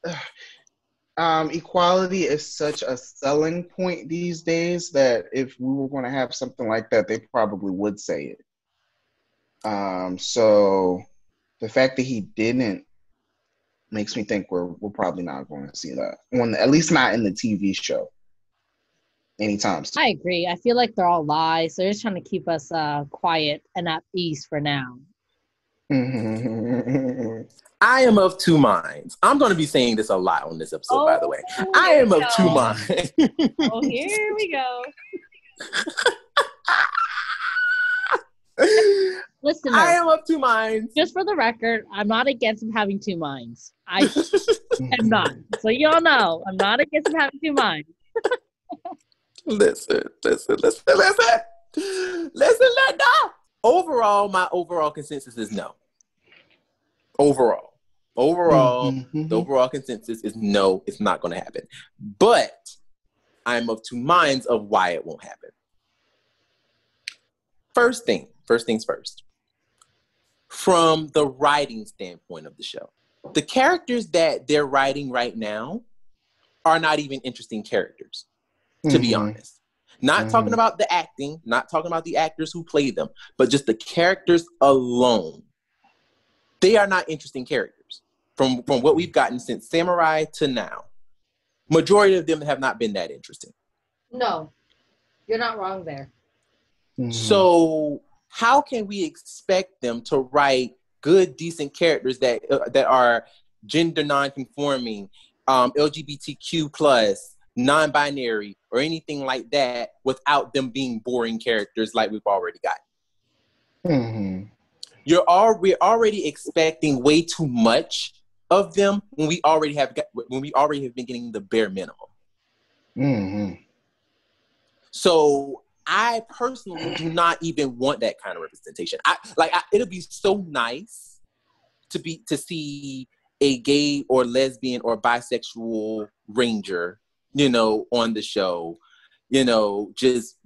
um, equality is such a selling point these days that if we were going to have something like that, they probably would say it. Um, so the fact that he didn't makes me think we're we're probably not going to see that on at least not in the TV show anytime soon. I agree. I feel like they're all lies. They're just trying to keep us uh, quiet and at ease for now. I am of two minds. I'm going to be saying this a lot on this episode, by the way. I am of two minds. Oh, here we go. Listen, I am of two minds. just for the record, I'm not against having two minds. I am not. So y'all know, I'm not against him having two minds. listen, listen, listen, listen, listen, let go. Overall, my overall consensus is no. Overall, overall, Mhm. the overall consensus is no. It's not going to happen. But I'm of two minds of why it won't happen. First thing, first things first. From the writing standpoint of the show, the characters that they're writing right now are not even interesting characters to be Mhm. honest. Not talking Mhm. about the acting, not talking about the actors who play them, but just the characters alone. They are not interesting characters from from what we've gotten since Samurai to now. Majority of them have not been that interesting. No, you're not wrong there. Mhm. So how can we expect them to write good, decent characters that uh, that are gender non-conforming, um, LGBTQ plus, non-binary, or anything like that, without them being boring characters like we've already got? Mhm. You're all we're already expecting way too much of them when we already have got, when we already have been getting the bare minimum. Mhm. So I personally do not even want that kind of representation. I like I, it'll be so nice to be to see a gay or lesbian or bisexual ranger, you know, on the show, you know, just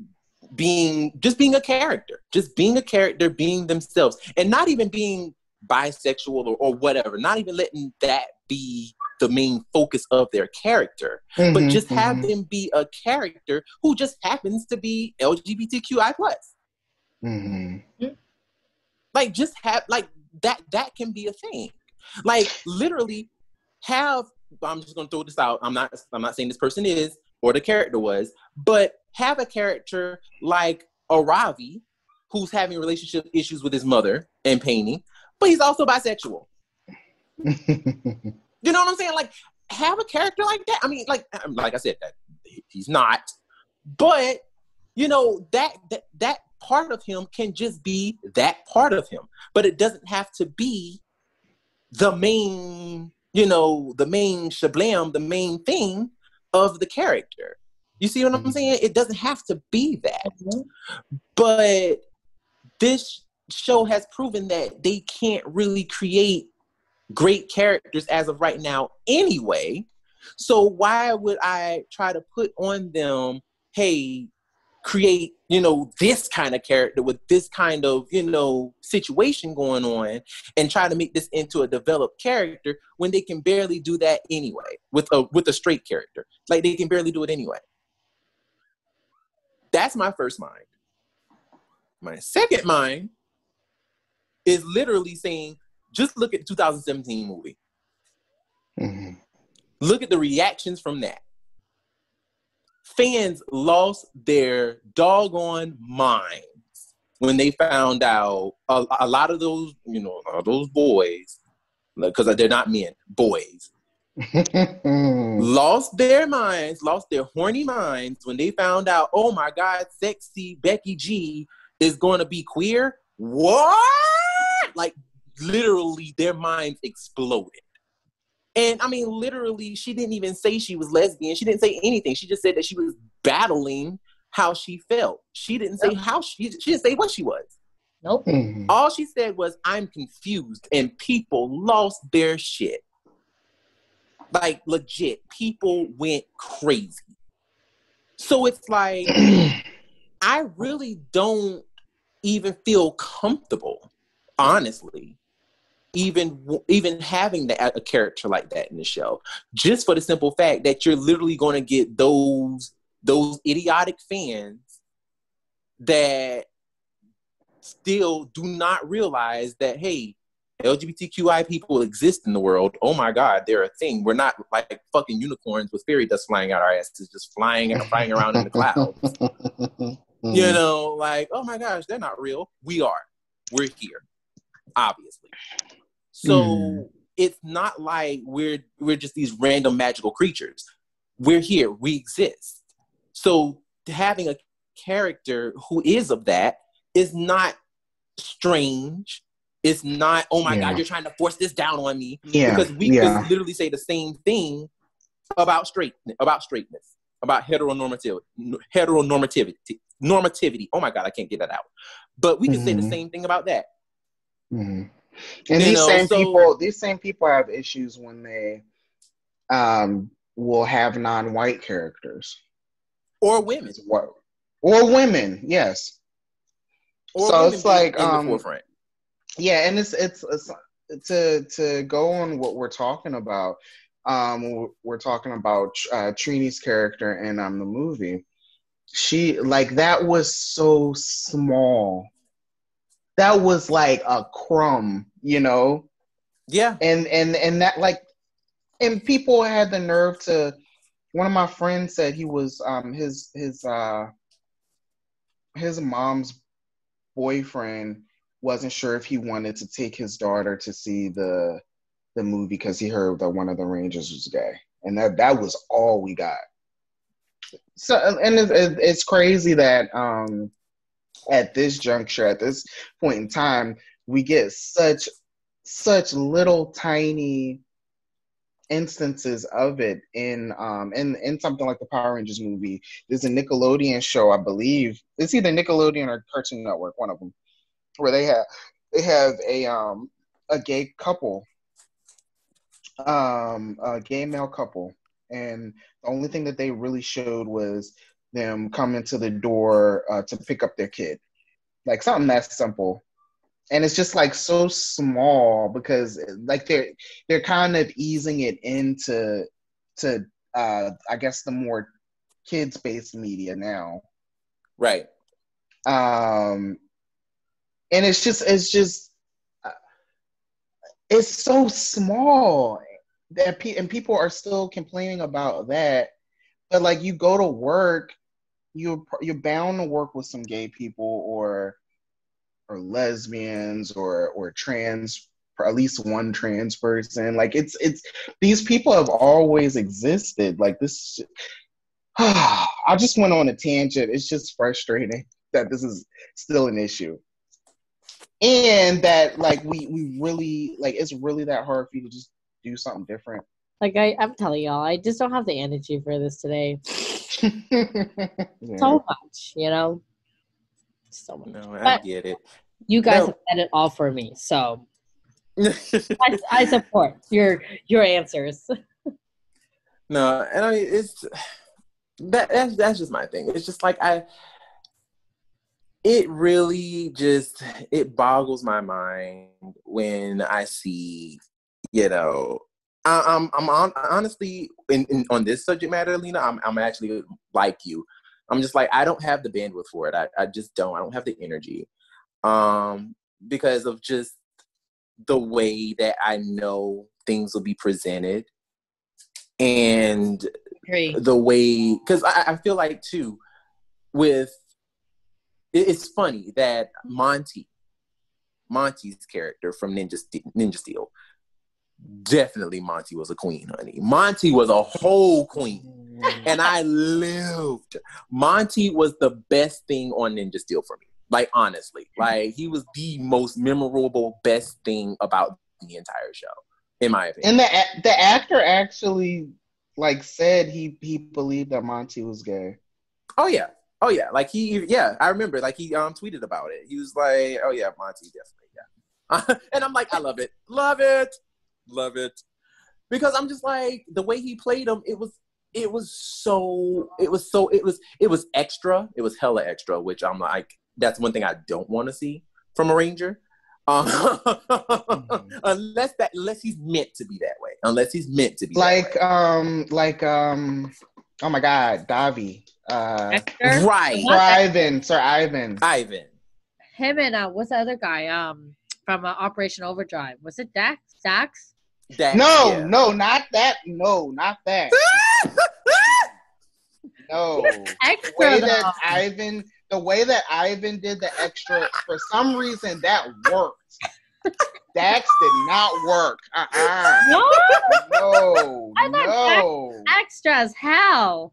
being just being a character, just being a character, being themselves, and not even being bisexual or, or whatever, not even letting that be the main focus of their character but Mhm, just have mhm, them be a character who just happens to be LGBTQI plus. mhm. Like just have like that that can be a thing. Like literally have I'm just gonna throw this out. I'm not I'm not saying this person is or the character was, but have a character like a Ravi who's having relationship issues with his mother and painting, but he's also bisexual. You know what I'm saying? Like, have a character like that. I mean, like, um, like I said, that he's not, but you know that that that part of him can just be that part of him, but it doesn't have to be the main, you know, the main shablam, the main thing of the character. You see what I'm Mhm. saying? It doesn't have to be that, but this show has proven that they can't really create great characters as of right now anyway. So why would I try to put on them, hey, create, you know, this kind of character with this kind of, you know, situation going on and try to make this into a developed character when they can barely do that anyway with a with a straight character. Like they can barely do it anyway. That's my first mind. My second mind is literally saying, just look at the 2017 movie. Mhm. Look at the reactions from that. Fans lost their doggone minds when they found out a, a lot of those, you know, those boys, because they're not men, boys, lost their minds, lost their horny minds when they found out, oh my God, sexy Becky G is going to be queer. What? Like, literally, their minds exploded. And I mean, literally, she didn't even say she was lesbian. She didn't say anything. She just said that she was battling how she felt. She didn't say how she, she didn't say what she was. Nope. Mhm. All she said was, I'm confused. And people lost their shit. Like, legit, people went crazy. So it's like, I really don't even feel comfortable, honestly, even even having that a character like that in the show, just for the simple fact that you're literally going to get those those idiotic fans that still do not realize that hey LGBTQI people exist in the world. Oh my God, they're a thing. We're not like fucking unicorns with fairy dust flying out our asses, just flying and flying around in the clouds. You know, like, oh my gosh, they're not real. We are. We're here, obviously. So Mm. it's not like we're we're just these random magical creatures. We're here. We exist. So having a character who is of that is not strange. It's not, oh my Yeah. God, you're trying to force this down on me. Yeah, Because we yeah. could literally say the same thing about straight about straightness, about heteronormativity, heteronormativity, normativity. Oh my God, I can't get that out. But we can say the Mhm. same thing about that. Mhm. And You these know, same so- people, these same people have issues when they um, will have non-white characters, Or women. What- or women. Yes, Or So women it's like, in um, the forefront. yeah, and it's it's, it's to to go on what we're talking about. Um, we're- we're talking about uh, Trini's character in um the movie. she like that was so small. That was like a crumb, you know. Yeah. And and and that like, and people had the nerve to. One of my friends said he was um his his uh his mom's boyfriend wasn't sure if he wanted to take his daughter to see the the movie because he heard that one of the Rangers was gay, and that that was all we got. So, and it's, it's crazy that um, at this juncture, at this point in time, we get such such little tiny instances of it in um in in something like the Power Rangers movie. There's a Nickelodeon show, I believe. It's either Nickelodeon or Cartoon Network, one of them, where they have they have a um a gay couple, um a gay male couple, and the only thing that they really showed was them coming to the door uh, to pick up their kid, like something that simple. And it's just like so small because like they're they're kind of easing it into to uh, I guess the more kids based media now. Right. Um, and it's just it's just uh, it's so small that pe- and people are still complaining about that but like you go to work you're you're bound to work with some gay people or or lesbians or or trans or at least one trans person like it's it's these people have always existed like this i just went on a tangent it's just frustrating that this is still an issue and that like we we really like it's really that hard for you to just do something different. Like I, I'm telling y'all, I just don't have the energy for this today. yeah. So much, you know. So much. No, I But- get it. You guys No. have said it all for me, so I, I support your your answers. no, and I mean it's that that's that's just my thing. It's just like I it really just it boggles my mind when I see, you know, I, I'm I'm on, honestly in, in on this subject matter, Lena, I'm I'm actually like you. I'm just like I don't have the bandwidth for it. I, I just don't. I don't have the energy. Um because of just the way that I know things will be presented and the way because I, I feel like too with it- it's funny that Monty Monty's character from Ninja Ste- Ninja Steel definitely Monty was a queen, honey. Monty was a whole queen, and I lived. Monty was the best thing on Ninja Steel for me. Like honestly, like he was the most memorable, best thing about the entire show, in my opinion. And the the actor actually like said he he believed that Monty was gay. Oh yeah. Oh yeah. Like he yeah, I remember like he um tweeted about it. He was like, Oh yeah, Monty, definitely, yeah. and I'm like, I love it. Love it. Love it. Because I'm just like the way he played him, it was it was so it was so it was it was extra. It was hella extra, which I'm like, that's one thing I don't want to see from a ranger. Um, unless that unless he's meant to be that way. Unless he's meant to be that Like way. um like um oh my god, Davi. Uh Hector, Right. Sir Ivan, Sir Ivan. Ivan. him and uh, what's the other guy? Um, from uh, Operation Overdrive. Was it Dax? Dax? That- No, yeah. no, not that. No, not that. No. The Extra way though. that Ivan, the way that Ivan did the extra, for some reason that worked. Dax did not work. Uh-uh. No, No, I thought no. extra as hell.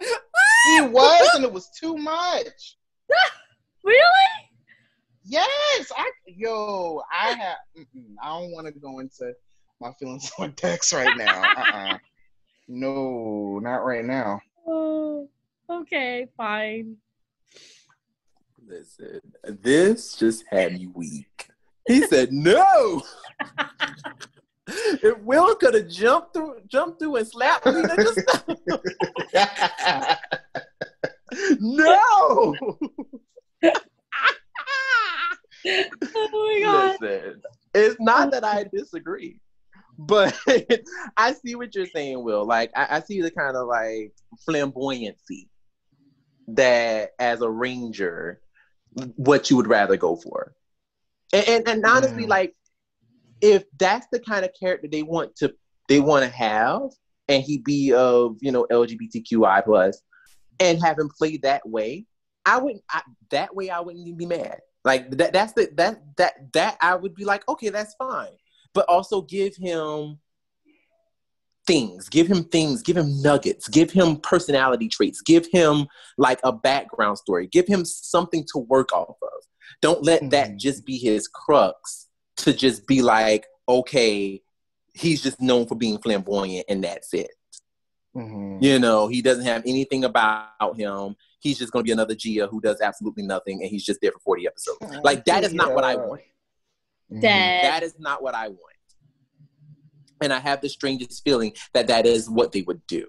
He was, and it was too much. Really? Yes, I yo, I have. I don't want to go into my feelings on Dex right now. Uh-uh. No, not right now. Oh, okay, fine. Listen, this just had me weak. He said no. if Will could have jumped through, jumped through and slapped me, just no. Oh my god. Listen, it's not that I disagree, but I see what you're saying, Will. Like, I, I see the kind of like flamboyancy that as a ranger, what you would rather go for. And and, and honestly, Mm. like if that's the kind of character they want to they want to have, and he be of you know LGBTQI plus, and have him play that way, I wouldn't. I, that way, I wouldn't even be mad. Like that. That's the that that that I would be like, okay, that's fine. But also give him things give him things give him nuggets give him personality traits give him like a background story give him something to work off of. Don't let that Mhm. just be his crux to just be like okay he's just known for being flamboyant and that's it. Mhm. you know he doesn't have anything about him. He's just going to be another gia who does absolutely nothing and he's just there for 40 episodes. Like that is not what i want Mhm. Dead. that is not what I want. And I have the strangest feeling that that is what they would do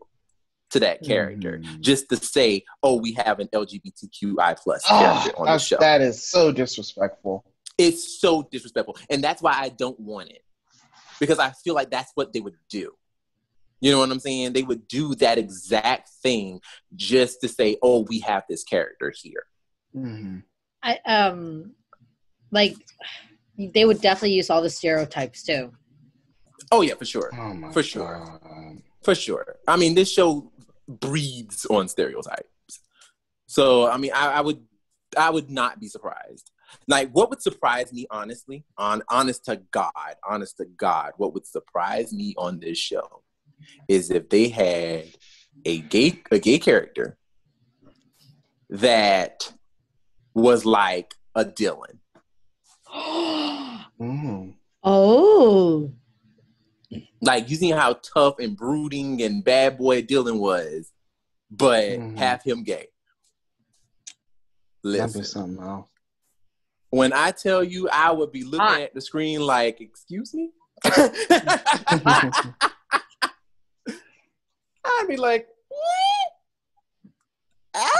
to that character, Mhm. just to say, "Oh, we have an LGBTQI plus Oh, character on the that's- show." that is so disrespectful. it's so disrespectful, and that's why I don't want it because I feel like that's what they would do. You know what I'm saying? They would do that exact thing just to say, "Oh, we have this character here." Mhm. I um like they would definitely use all the stereotypes too. Oh yeah, for sure. Oh my For sure. God. For sure. I mean, this show breathes on stereotypes. So, I mean, I, I would, I would not be surprised. Like, what would surprise me, honestly, on honest to God, honest to God, what would surprise me on this show is if they had a gay, a gay character that was like a Dylan. Mm. oh, Like, you see how tough and brooding and bad boy Dylan was, but Mhm. have him gay. That'd Listen, be something else. when I tell you, I would be looking Hot. at the screen like, "Excuse me." I'd be like, "What?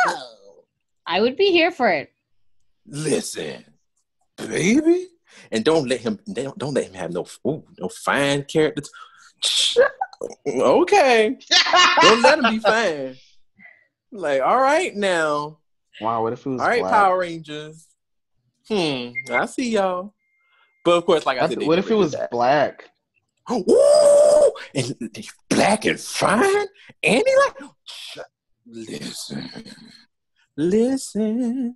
"Oh, I would be here for it. listen, baby," and don't let him. Don't don't let him have no ooh, no fine characters. Okay, don't let him be fine. Like, all right now. wow, what if it was All right, black? Power Rangers. Hmm, I see y'all. But of course, like I What- said, what if it was that. black? Ooh, and black and fine, and he like, listen, listen,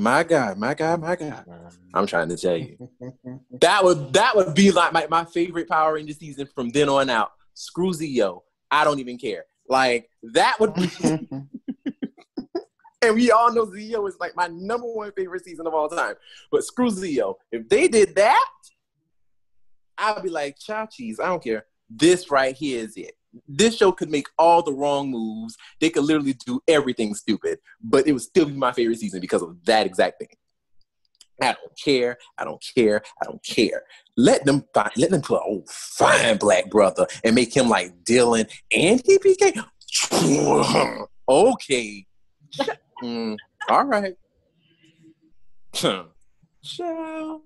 my God, my God, my God. Mm-hmm. I'm trying to tell you that would that would be like my, my favorite Power Ranger season from then on out. Screw Zeo, I don't even care. Like that would be and we all know Zeo is like my number one favorite season of all time. But screw Zeo. If they did that, I would be like, chow cheese, I don't care. This right here is it. This show could make all the wrong moves. They could literally do everything stupid, but it would still be my favorite season because of that exact thing. I don't care. I don't care. I don't care. Let them find, let them put old fine black brother and make him like Dylan and became okay. Mm, all right. Child.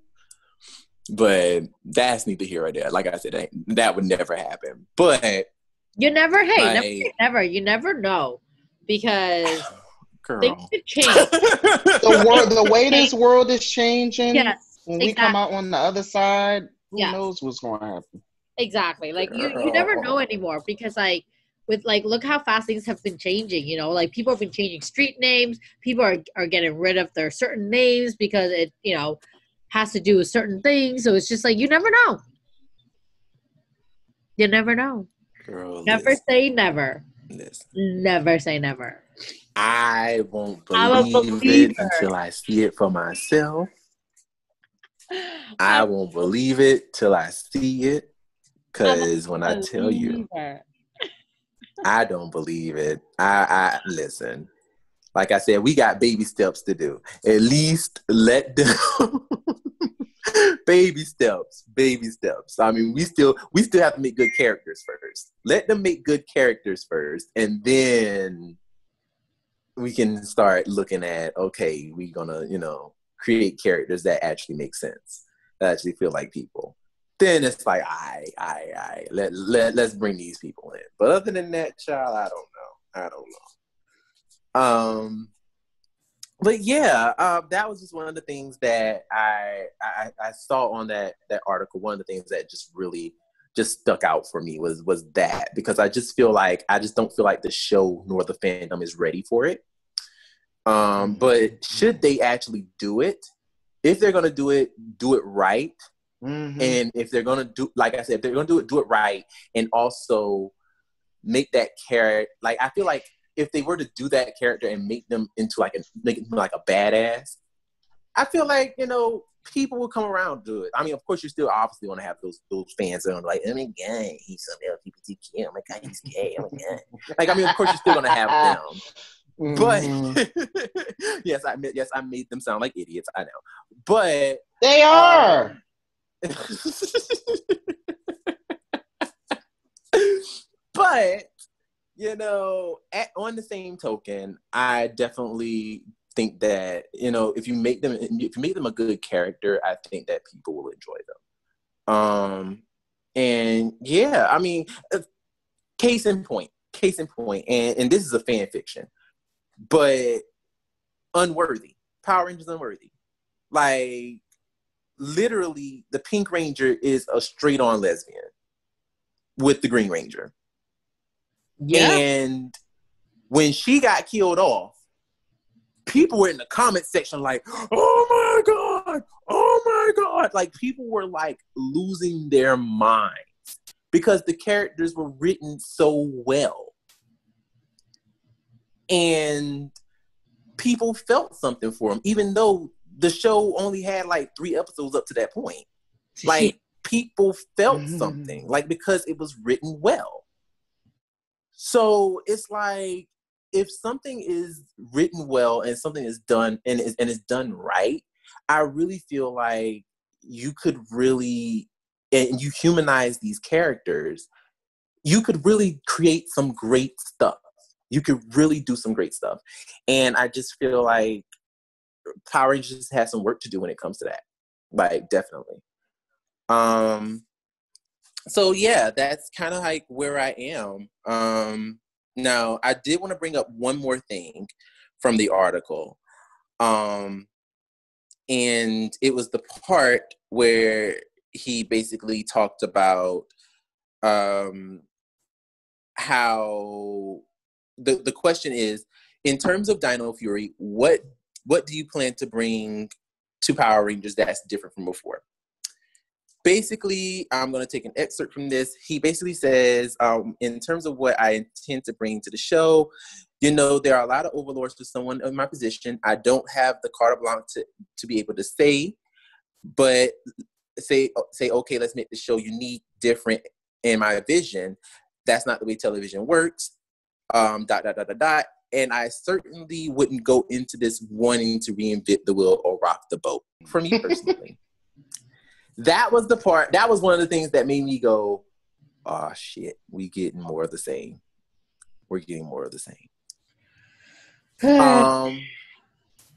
But that's neither here or there. Like I said, that would never happen. But You never, hey, never, like, say never. You never know because girl. things could change. the world, the way this world is changing. yes, When we come out on the other side, who Yes. knows what's going to happen? exactly. Like you, you never know anymore because like with like look how fast things have been changing. You know, like people have been changing street names. People are are getting rid of their certain names because it you know has to do with certain things. So it's just like you never know. You never know. Girl, Never listen, say never. listen. Never say never. I won't believe it until I see it for myself. I won't believe it till I see it. Cause when I tell you, I don't believe it. I, I listen. Like I said, we got baby steps to do. At least let them baby steps, baby steps. I mean, we still we still have to make good characters first. Let them make good characters first, and then we can start looking at okay, we're gonna you know create characters that actually make sense, that actually feel like people. Then it's like, I, I, I let let let's bring these people in. But other than that, child, I don't know. I don't know. Um, but yeah, uh, that was just one of the things that I, I I saw on that that article. One of the things that just really just stuck out for me was was that because I just feel like I just don't feel like the show nor the fandom is ready for it. Um, mm-hmm. but should they actually do it? If they're gonna do it, do it right. Mm-hmm. And if they're gonna do, like I said, if they're gonna do it, do it right, and also make that character. Like I feel like if they were to do that character and make them into like a make them like a badass, I feel like you know people will come around to it. I mean, of course, you're still obviously going to have those those fans that are like, oh my god, he's some LGBTQ. Oh my god, he's gay. Oh my god. like, I mean, of course, you're still going to have them. Mm-hmm. But yes, I yes, I made them sound like idiots. I know, but they are. Um, but you know, at, on the same token, I definitely think that you know if you make them if you make them a good character, I think that people will enjoy them. Um, and yeah, I mean, uh, case in point, case in point, and and this is a fan fiction, but unworthy. Power Rangers unworthy. Like literally, the Pink Ranger is a straight on lesbian with the Green Ranger. Yeah. And when she got killed off, people were in the comment section like, oh my God, oh my God. Like people were like losing their minds because the characters were written so well. And people felt something for them, even though the show only had like three episodes up to that point. Like people felt mm-hmm. something, like because it was written well. So it's like if something is written well and something is done and is and is done right, I really feel like you could really and you humanize these characters, you could really create some great stuff. You could really do some great stuff. And I just feel like Power Rangers has some work to do when it comes to that. Like definitely. Um so yeah, that's kind of like where I am. Um now, I did want to bring up one more thing from the article. Um, and it was the part where he basically talked about um, how the, the question is in terms of Dino Fury, what what do you plan to bring to Power Rangers that's different from before? Basically, I'm going to take an excerpt from this. He basically says, um, in terms of what I intend to bring to the show, you know, there are a lot of overlords for someone in my position. I don't have the carte blanche to, to be able to say, but say, say, okay, let's make the show unique, different in my vision. That's not the way television works. Um, dot, dot, dot, dot, dot. And I certainly wouldn't go into this wanting to reinvent the wheel or rock the boat for me personally that was the part. That was one of the things that made me go, "Oh shit, we getting more of the same. We're getting more of the same." um,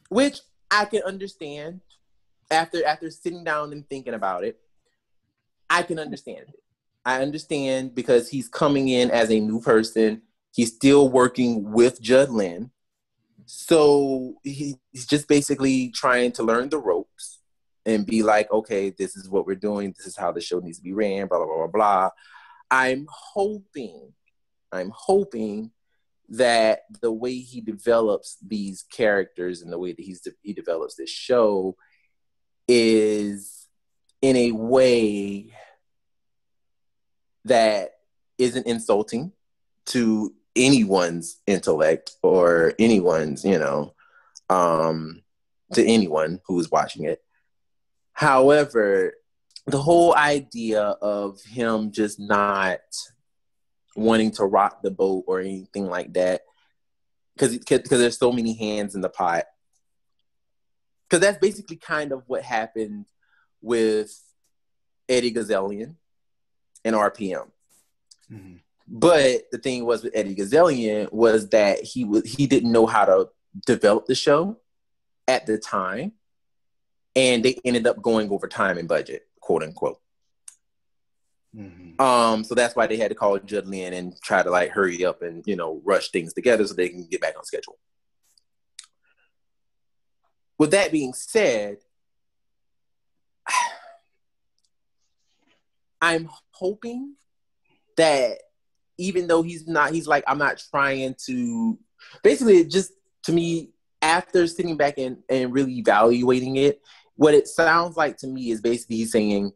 which I can understand after after sitting down and thinking about it. I can understand it. I understand because he's coming in as a new person. He's still working with Judd Lynn. So he, he's just basically trying to learn the ropes and be like, okay, this is what we're doing. This is how the show needs to be ran, blah, blah, blah, blah, blah. I'm hoping, I'm hoping that the way he develops these characters and the way that he's he develops this show is in a way that isn't insulting to anyone's intellect or anyone's, you know, um, to anyone who is watching it. However, the whole idea of him just not wanting to rock the boat or anything like that, because because there's so many hands in the pot. Because that's basically kind of what happened with Eddie Guzelian and RPM. Mm-hmm. But the thing was with Eddie Guzelian was that he was he didn't know how to develop the show at the time and they ended up going over time and budget, quote unquote. Mm-hmm. Um, so that's why they had to call Judd Lynn and try to like hurry up and you know rush things together so they can get back on schedule. with that being said, I'm hoping that even though he's not, he's like, I'm not trying to. Basically, just to me, after sitting back and, and really evaluating it, what it sounds like to me is basically saying,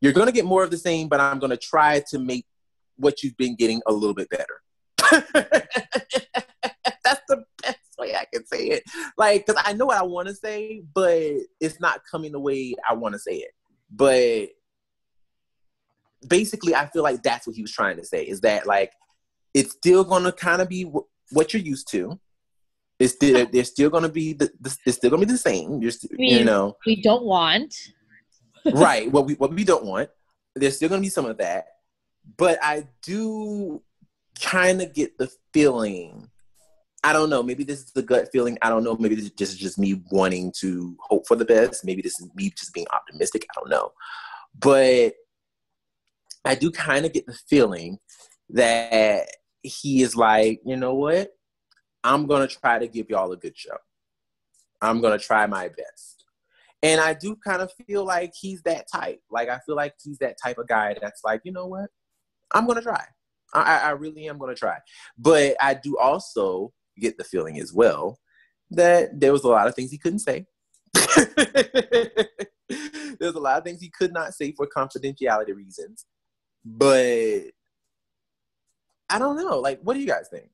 You're going to get more of the same, but I'm going to try to make what you've been getting a little bit better. That's the best way I can say it. Like, because I know what I want to say, but it's not coming the way I want to say it. But basically, I feel like that's what he was trying to say is that, like, it's still going to kind of be w- what you're used to. It's still, they're still going to be the, the, it's still going to be the same. You're, st- We- you know, We don't want. right what we what we don't want. There's still going to be some of that. But i do kind of get the feeling i don't know maybe this is the gut feeling. I don't know maybe this is just, just me wanting to hope for the best. Maybe this is me just being optimistic. I don't know. But i do kind of get the feeling that he is like you know what i'm going to try to give y'all a good show i'm going to try my best and I do kind of feel like he's that type. Like I feel like he's that type of guy that's like, you know what? I'm gonna try. I, I really am gonna try. But I do also get the feeling as well that there was a lot of things he couldn't say. There's a lot of things he could not say for confidentiality reasons. But I don't know. Like, what do you guys think?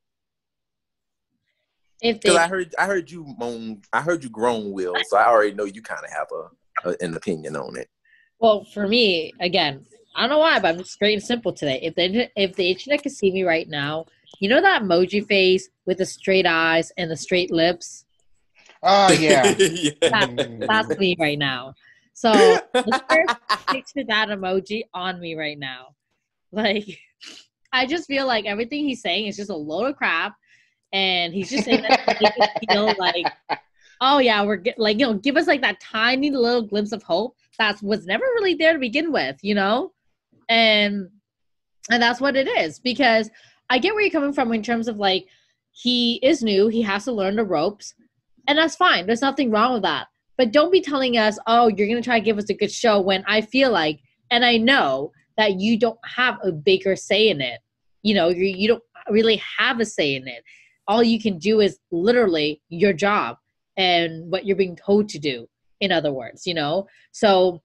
If they, Because I heard I heard you moan. I heard you groan, Will. So I already know you kind of have a, a an opinion on it. well, for me, again, I don't know why, but I'm just straight and simple today. If the if the internet could see me right now, you know that emoji face with the straight eyes and the straight lips. Oh yeah. That, that's me right now. So picture that emoji on me right now. Like, I just feel like everything he's saying is just a load of crap, and he's just saying that to make feel like, oh yeah, we're get, like you know, give us like that tiny little glimpse of hope that was never really there to begin with, you know, and and that's what it is because I get where you're coming from in terms of like he is new, he has to learn the ropes, and that's fine. There's nothing wrong with that. But don't be telling us, oh, you're going to try to give us a good show when I feel like, and I know that you don't have a bigger say in it. You know, you, you don't really have a say in it. All you can do is literally your job and what you're being told to do, in other words, you know? So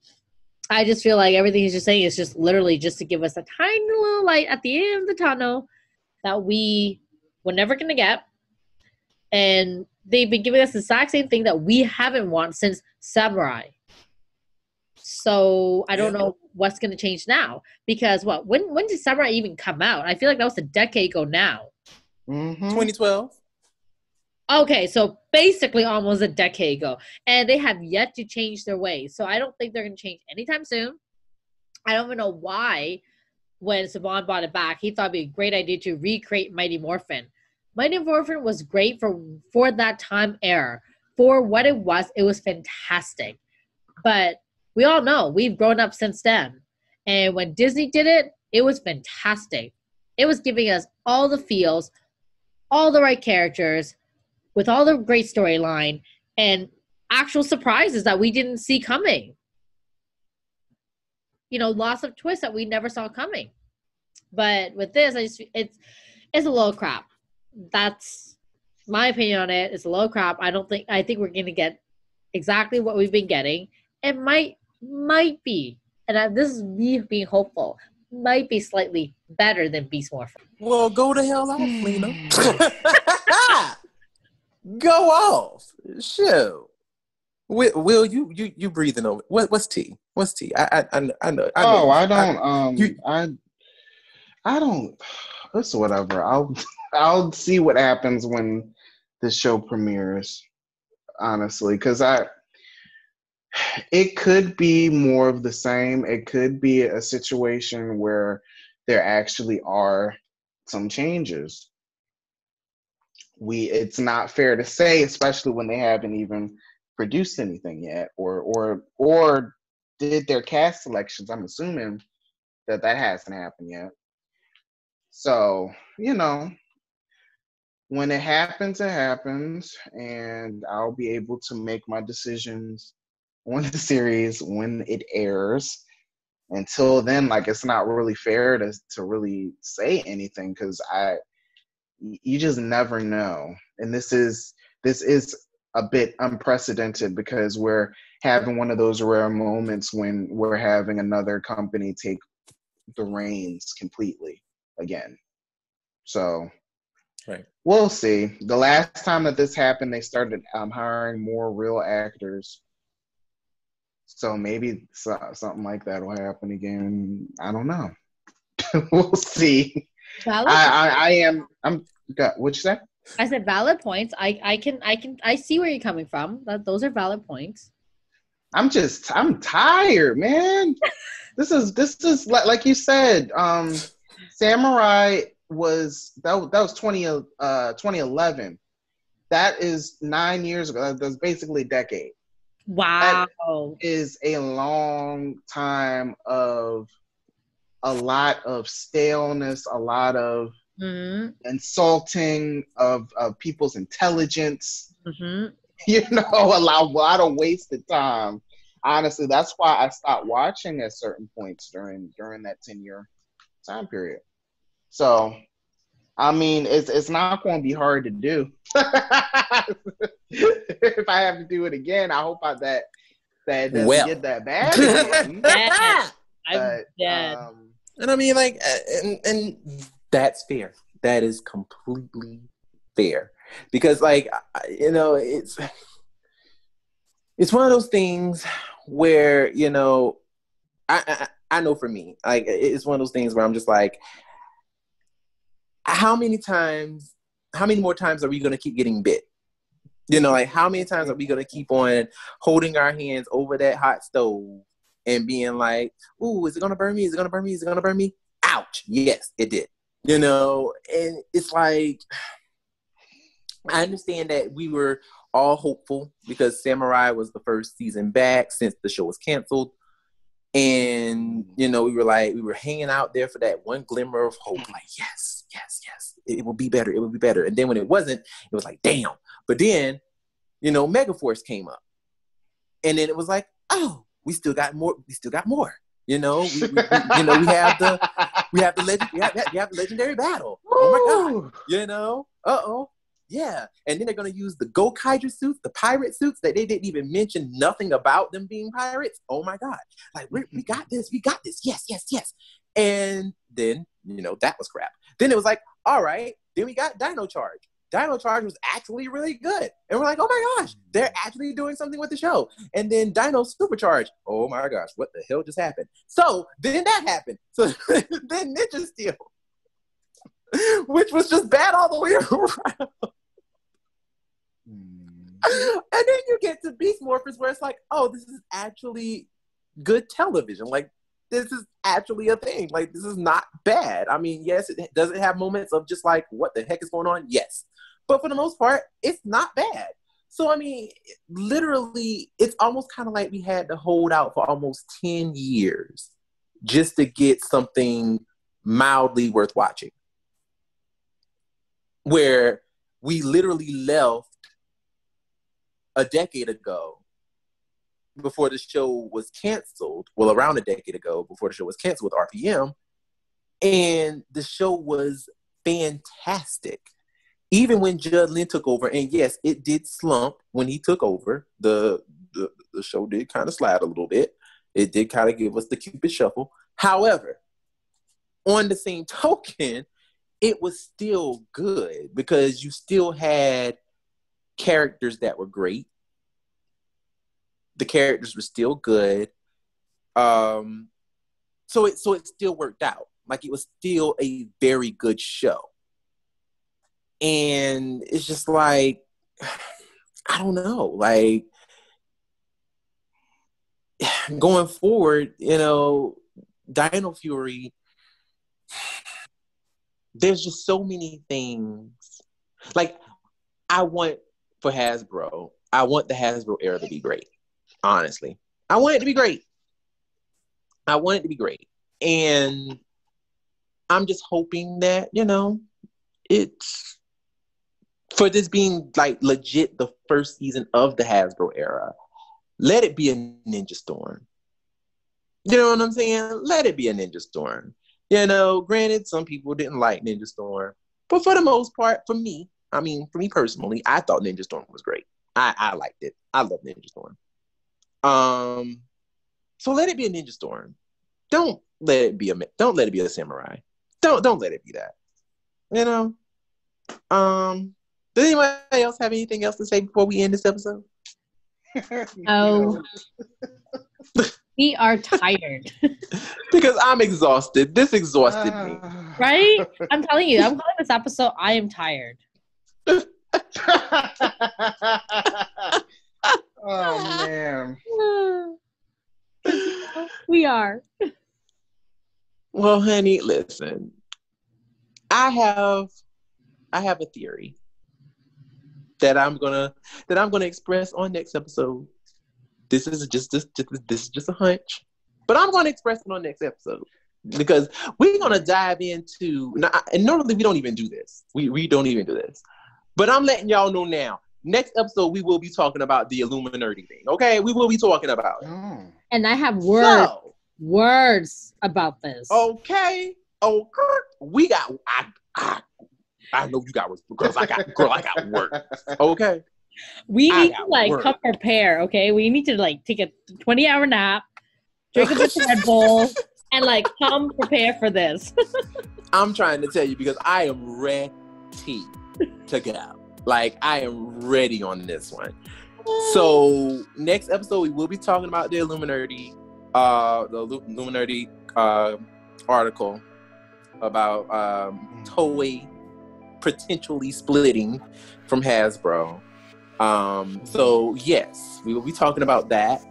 I just feel like everything he's just saying is just literally just to give us a tiny little light at the end of the tunnel that we were never going to get. And they've been giving us the exact same thing that we haven't wanted since Samurai. So I don't know what's going to change now because what when when did Samurai even come out? I feel like that was a decade ago now. Mhm. 2012. Okay, so basically almost a decade ago, and they have yet to change their ways. So I don't think they're going to change anytime soon. I don't even know why. When Saban bought it back, he thought it'd be a great idea to recreate Mighty Morphin. Mighty Morphin was great for for that time era. For what it was, it was fantastic. But we all know we've grown up since then. And when Disney did it, it was fantastic. It was giving us all the feels, all the right characters, with all the great storyline and actual surprises that we didn't see coming. You know, lots of twists that we never saw coming. But with this, I just it's it's a little crap. That's my opinion on it. It's a little crap. I don't think I think we're gonna get exactly what we've been getting. It might might be, and I, this is me being hopeful. Might be slightly better than Beast Morphin. Well, go to hell off, Lena. go off. Shoot. Will, Will you you you breathing over? What what's tea? What's tea? I I I know. I know Oh, I don't. Um, you- I, I don't. It's whatever. I'll, I'll see what happens when the show premieres. Honestly, because I, it could be more of the same. It could be a situation where there actually are some changes. We, it's not fair to say, especially when they haven't even produced anything yet, or or or did their cast selections. I'm assuming that that hasn't happened yet. So you know, when it happens, it happens, and I'll be able to make my decisions on the series when it airs. Until then, like it's not really fair to to really say anything because I, you just never know, and this is this is a bit unprecedented because we're having one of those rare moments when we're having another company take the reins completely again. So Right. we'll see. The last time that this happened, they started um, hiring more real actors. So maybe so, something like that will happen again. I don't know. we'll see. Valid. I, I, I am. I'm. Got what you say? I said valid points. I, I can I can I see where you're coming from. That those are valid points. I'm just. I'm tired, man. this is. This is like, like you said. Um, Samurai was that. was- That was 20, uh, 2011. That is nine years ago. That- That's basically a decade. Wow. is a long time of a lot of staleness, a lot of hmm insulting of, of people's intelligence, hmm you know, a lot, a lot of wasted time. Honestly, that's why I stopped watching at certain points during during that 10 year time period. So I mean, it's it's not going to be hard to do. if I have to do it again, I hope I, that that it doesn't Well. get that bad. Yeah. I'm But, dead. um, And I mean, like, uh, and, and that's fair. That is completely fair because, like, you know, it's it's one of those things where you know, I I, I know for me, like, it's one of those things where I'm just like, how many times, how many more times are we gonna keep getting bit? You know, like, how many times are we gonna keep on holding our hands over that hot stove and being like, ooh, is it gonna burn me? Is it gonna burn me? Is it gonna burn me? Ouch. Yes, it did. You know, and it's like I understand that we were all hopeful because Samurai was the first season back since the show was canceled. And you know, we were like, we were hanging out there for that one glimmer of hope, like, yes, yes, yes, it, it will be better, it will be better. And then when it wasn't, it was like, damn. But then, you know, Megaforce came up. And then it was like, oh, we still got more, we still got more. You know, we, we- we- you know, we have the we have the legend we have, we have the legendary battle. Oh my god. You know? Uh oh. Yeah. And then they're gonna use the Gokaiger suits, the pirate suits that they didn't even mention nothing about them being pirates. Oh my god. Like we we got this, we got this. Yes, yes, yes. And then, you know, that was crap. Then it was like, all right, then we got Dino Charge. Dino Charge was actually really good. And we're like, oh my gosh, they're actually doing something with the show. And then Dino Supercharge. Oh my gosh, what the hell just happened? So then that happened. So then Ninja Steel, which was just bad all the way around. Hmm. and then you get to Beast Morphers where it's like, oh, this is actually good television. Like, this is actually a thing. Like, this is not bad. I mean, yes, it does it have moments of just like, what the heck is going on? Yes. But for the most part, it's not bad. So, I mean, literally, it's almost kind of like we had to hold out for almost 10 years just to get something mildly worth watching. Where we literally left a decade ago before the show was canceled. Well, around a decade ago before the show was canceled with RPM. And the show was fantastic. Even when Judd Lynn took over, and yes, it did slump when he took over. The the, the show did kind of slide a little bit. It did kind of give us the Cupid shuffle. However, on the same token, it was still good because you still had characters that were great. The characters were still good. Um, so it so it still worked out. Like it was still a very good show. And it's just like I don't know, like going forward, you know, Dino Fury there's just so many things. Like I want for Hasbro, I want the Hasbro era to be great. Honestly, I want it to be great. I want it to be great, and I'm just hoping that you know it's for this being like legit the first season of the Hasbro era. Let it be a Ninja Storm. You know what I'm saying? Let it be a Ninja Storm. You know, granted, some people didn't like Ninja Storm, but for the most part, for me, I mean, for me personally, I thought Ninja Storm was great. I, I liked it. I love Ninja Storm. Um, so let it be a Ninja Storm. Don't let it be a don't let it be a samurai. Don't don't let it be that. You know. Um. Does anybody else have anything else to say before we end this episode? Oh. we are tired. because I'm exhausted. This exhausted me. right? I'm telling you, I'm calling this episode I am tired. oh man. we are. Well, honey, listen. I have I have a theory that I'm gonna that I'm gonna express on next episode. This is just this this is just a hunch, but I'm gonna express it on next episode because we're gonna dive into and normally we don't even do this. We we don't even do this, but I'm letting y'all know now. Next episode we will be talking about the Illuminati thing. Okay, we will be talking about it. Oh. And I have words so, words about this. Okay, oh, okay, we got I I I know you got work because I got girl, I got work. Okay. We need to like work. come prepare, okay? We need to like take a 20 hour nap, drink a bunch of Red Bull, and like come prepare for this. I'm trying to tell you because I am ready to get go. Like I am ready on this one. So next episode we will be talking about the Illuminati, uh, the Illuminati uh, article about um, Toei potentially splitting from Hasbro. Um, so yes, we will be talking about that.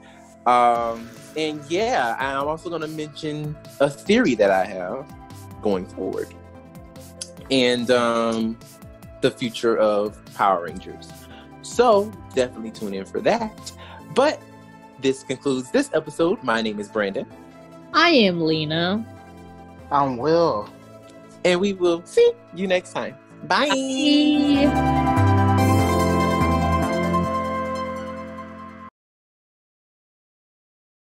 Um, and yeah, I'm also going to mention a theory that I have going forward, and um, the future of Power Rangers. So definitely tune in for that. But this concludes this episode. My name is Brandon. I am Lena. I'm Will. And we will see you next time. Bye. Bye.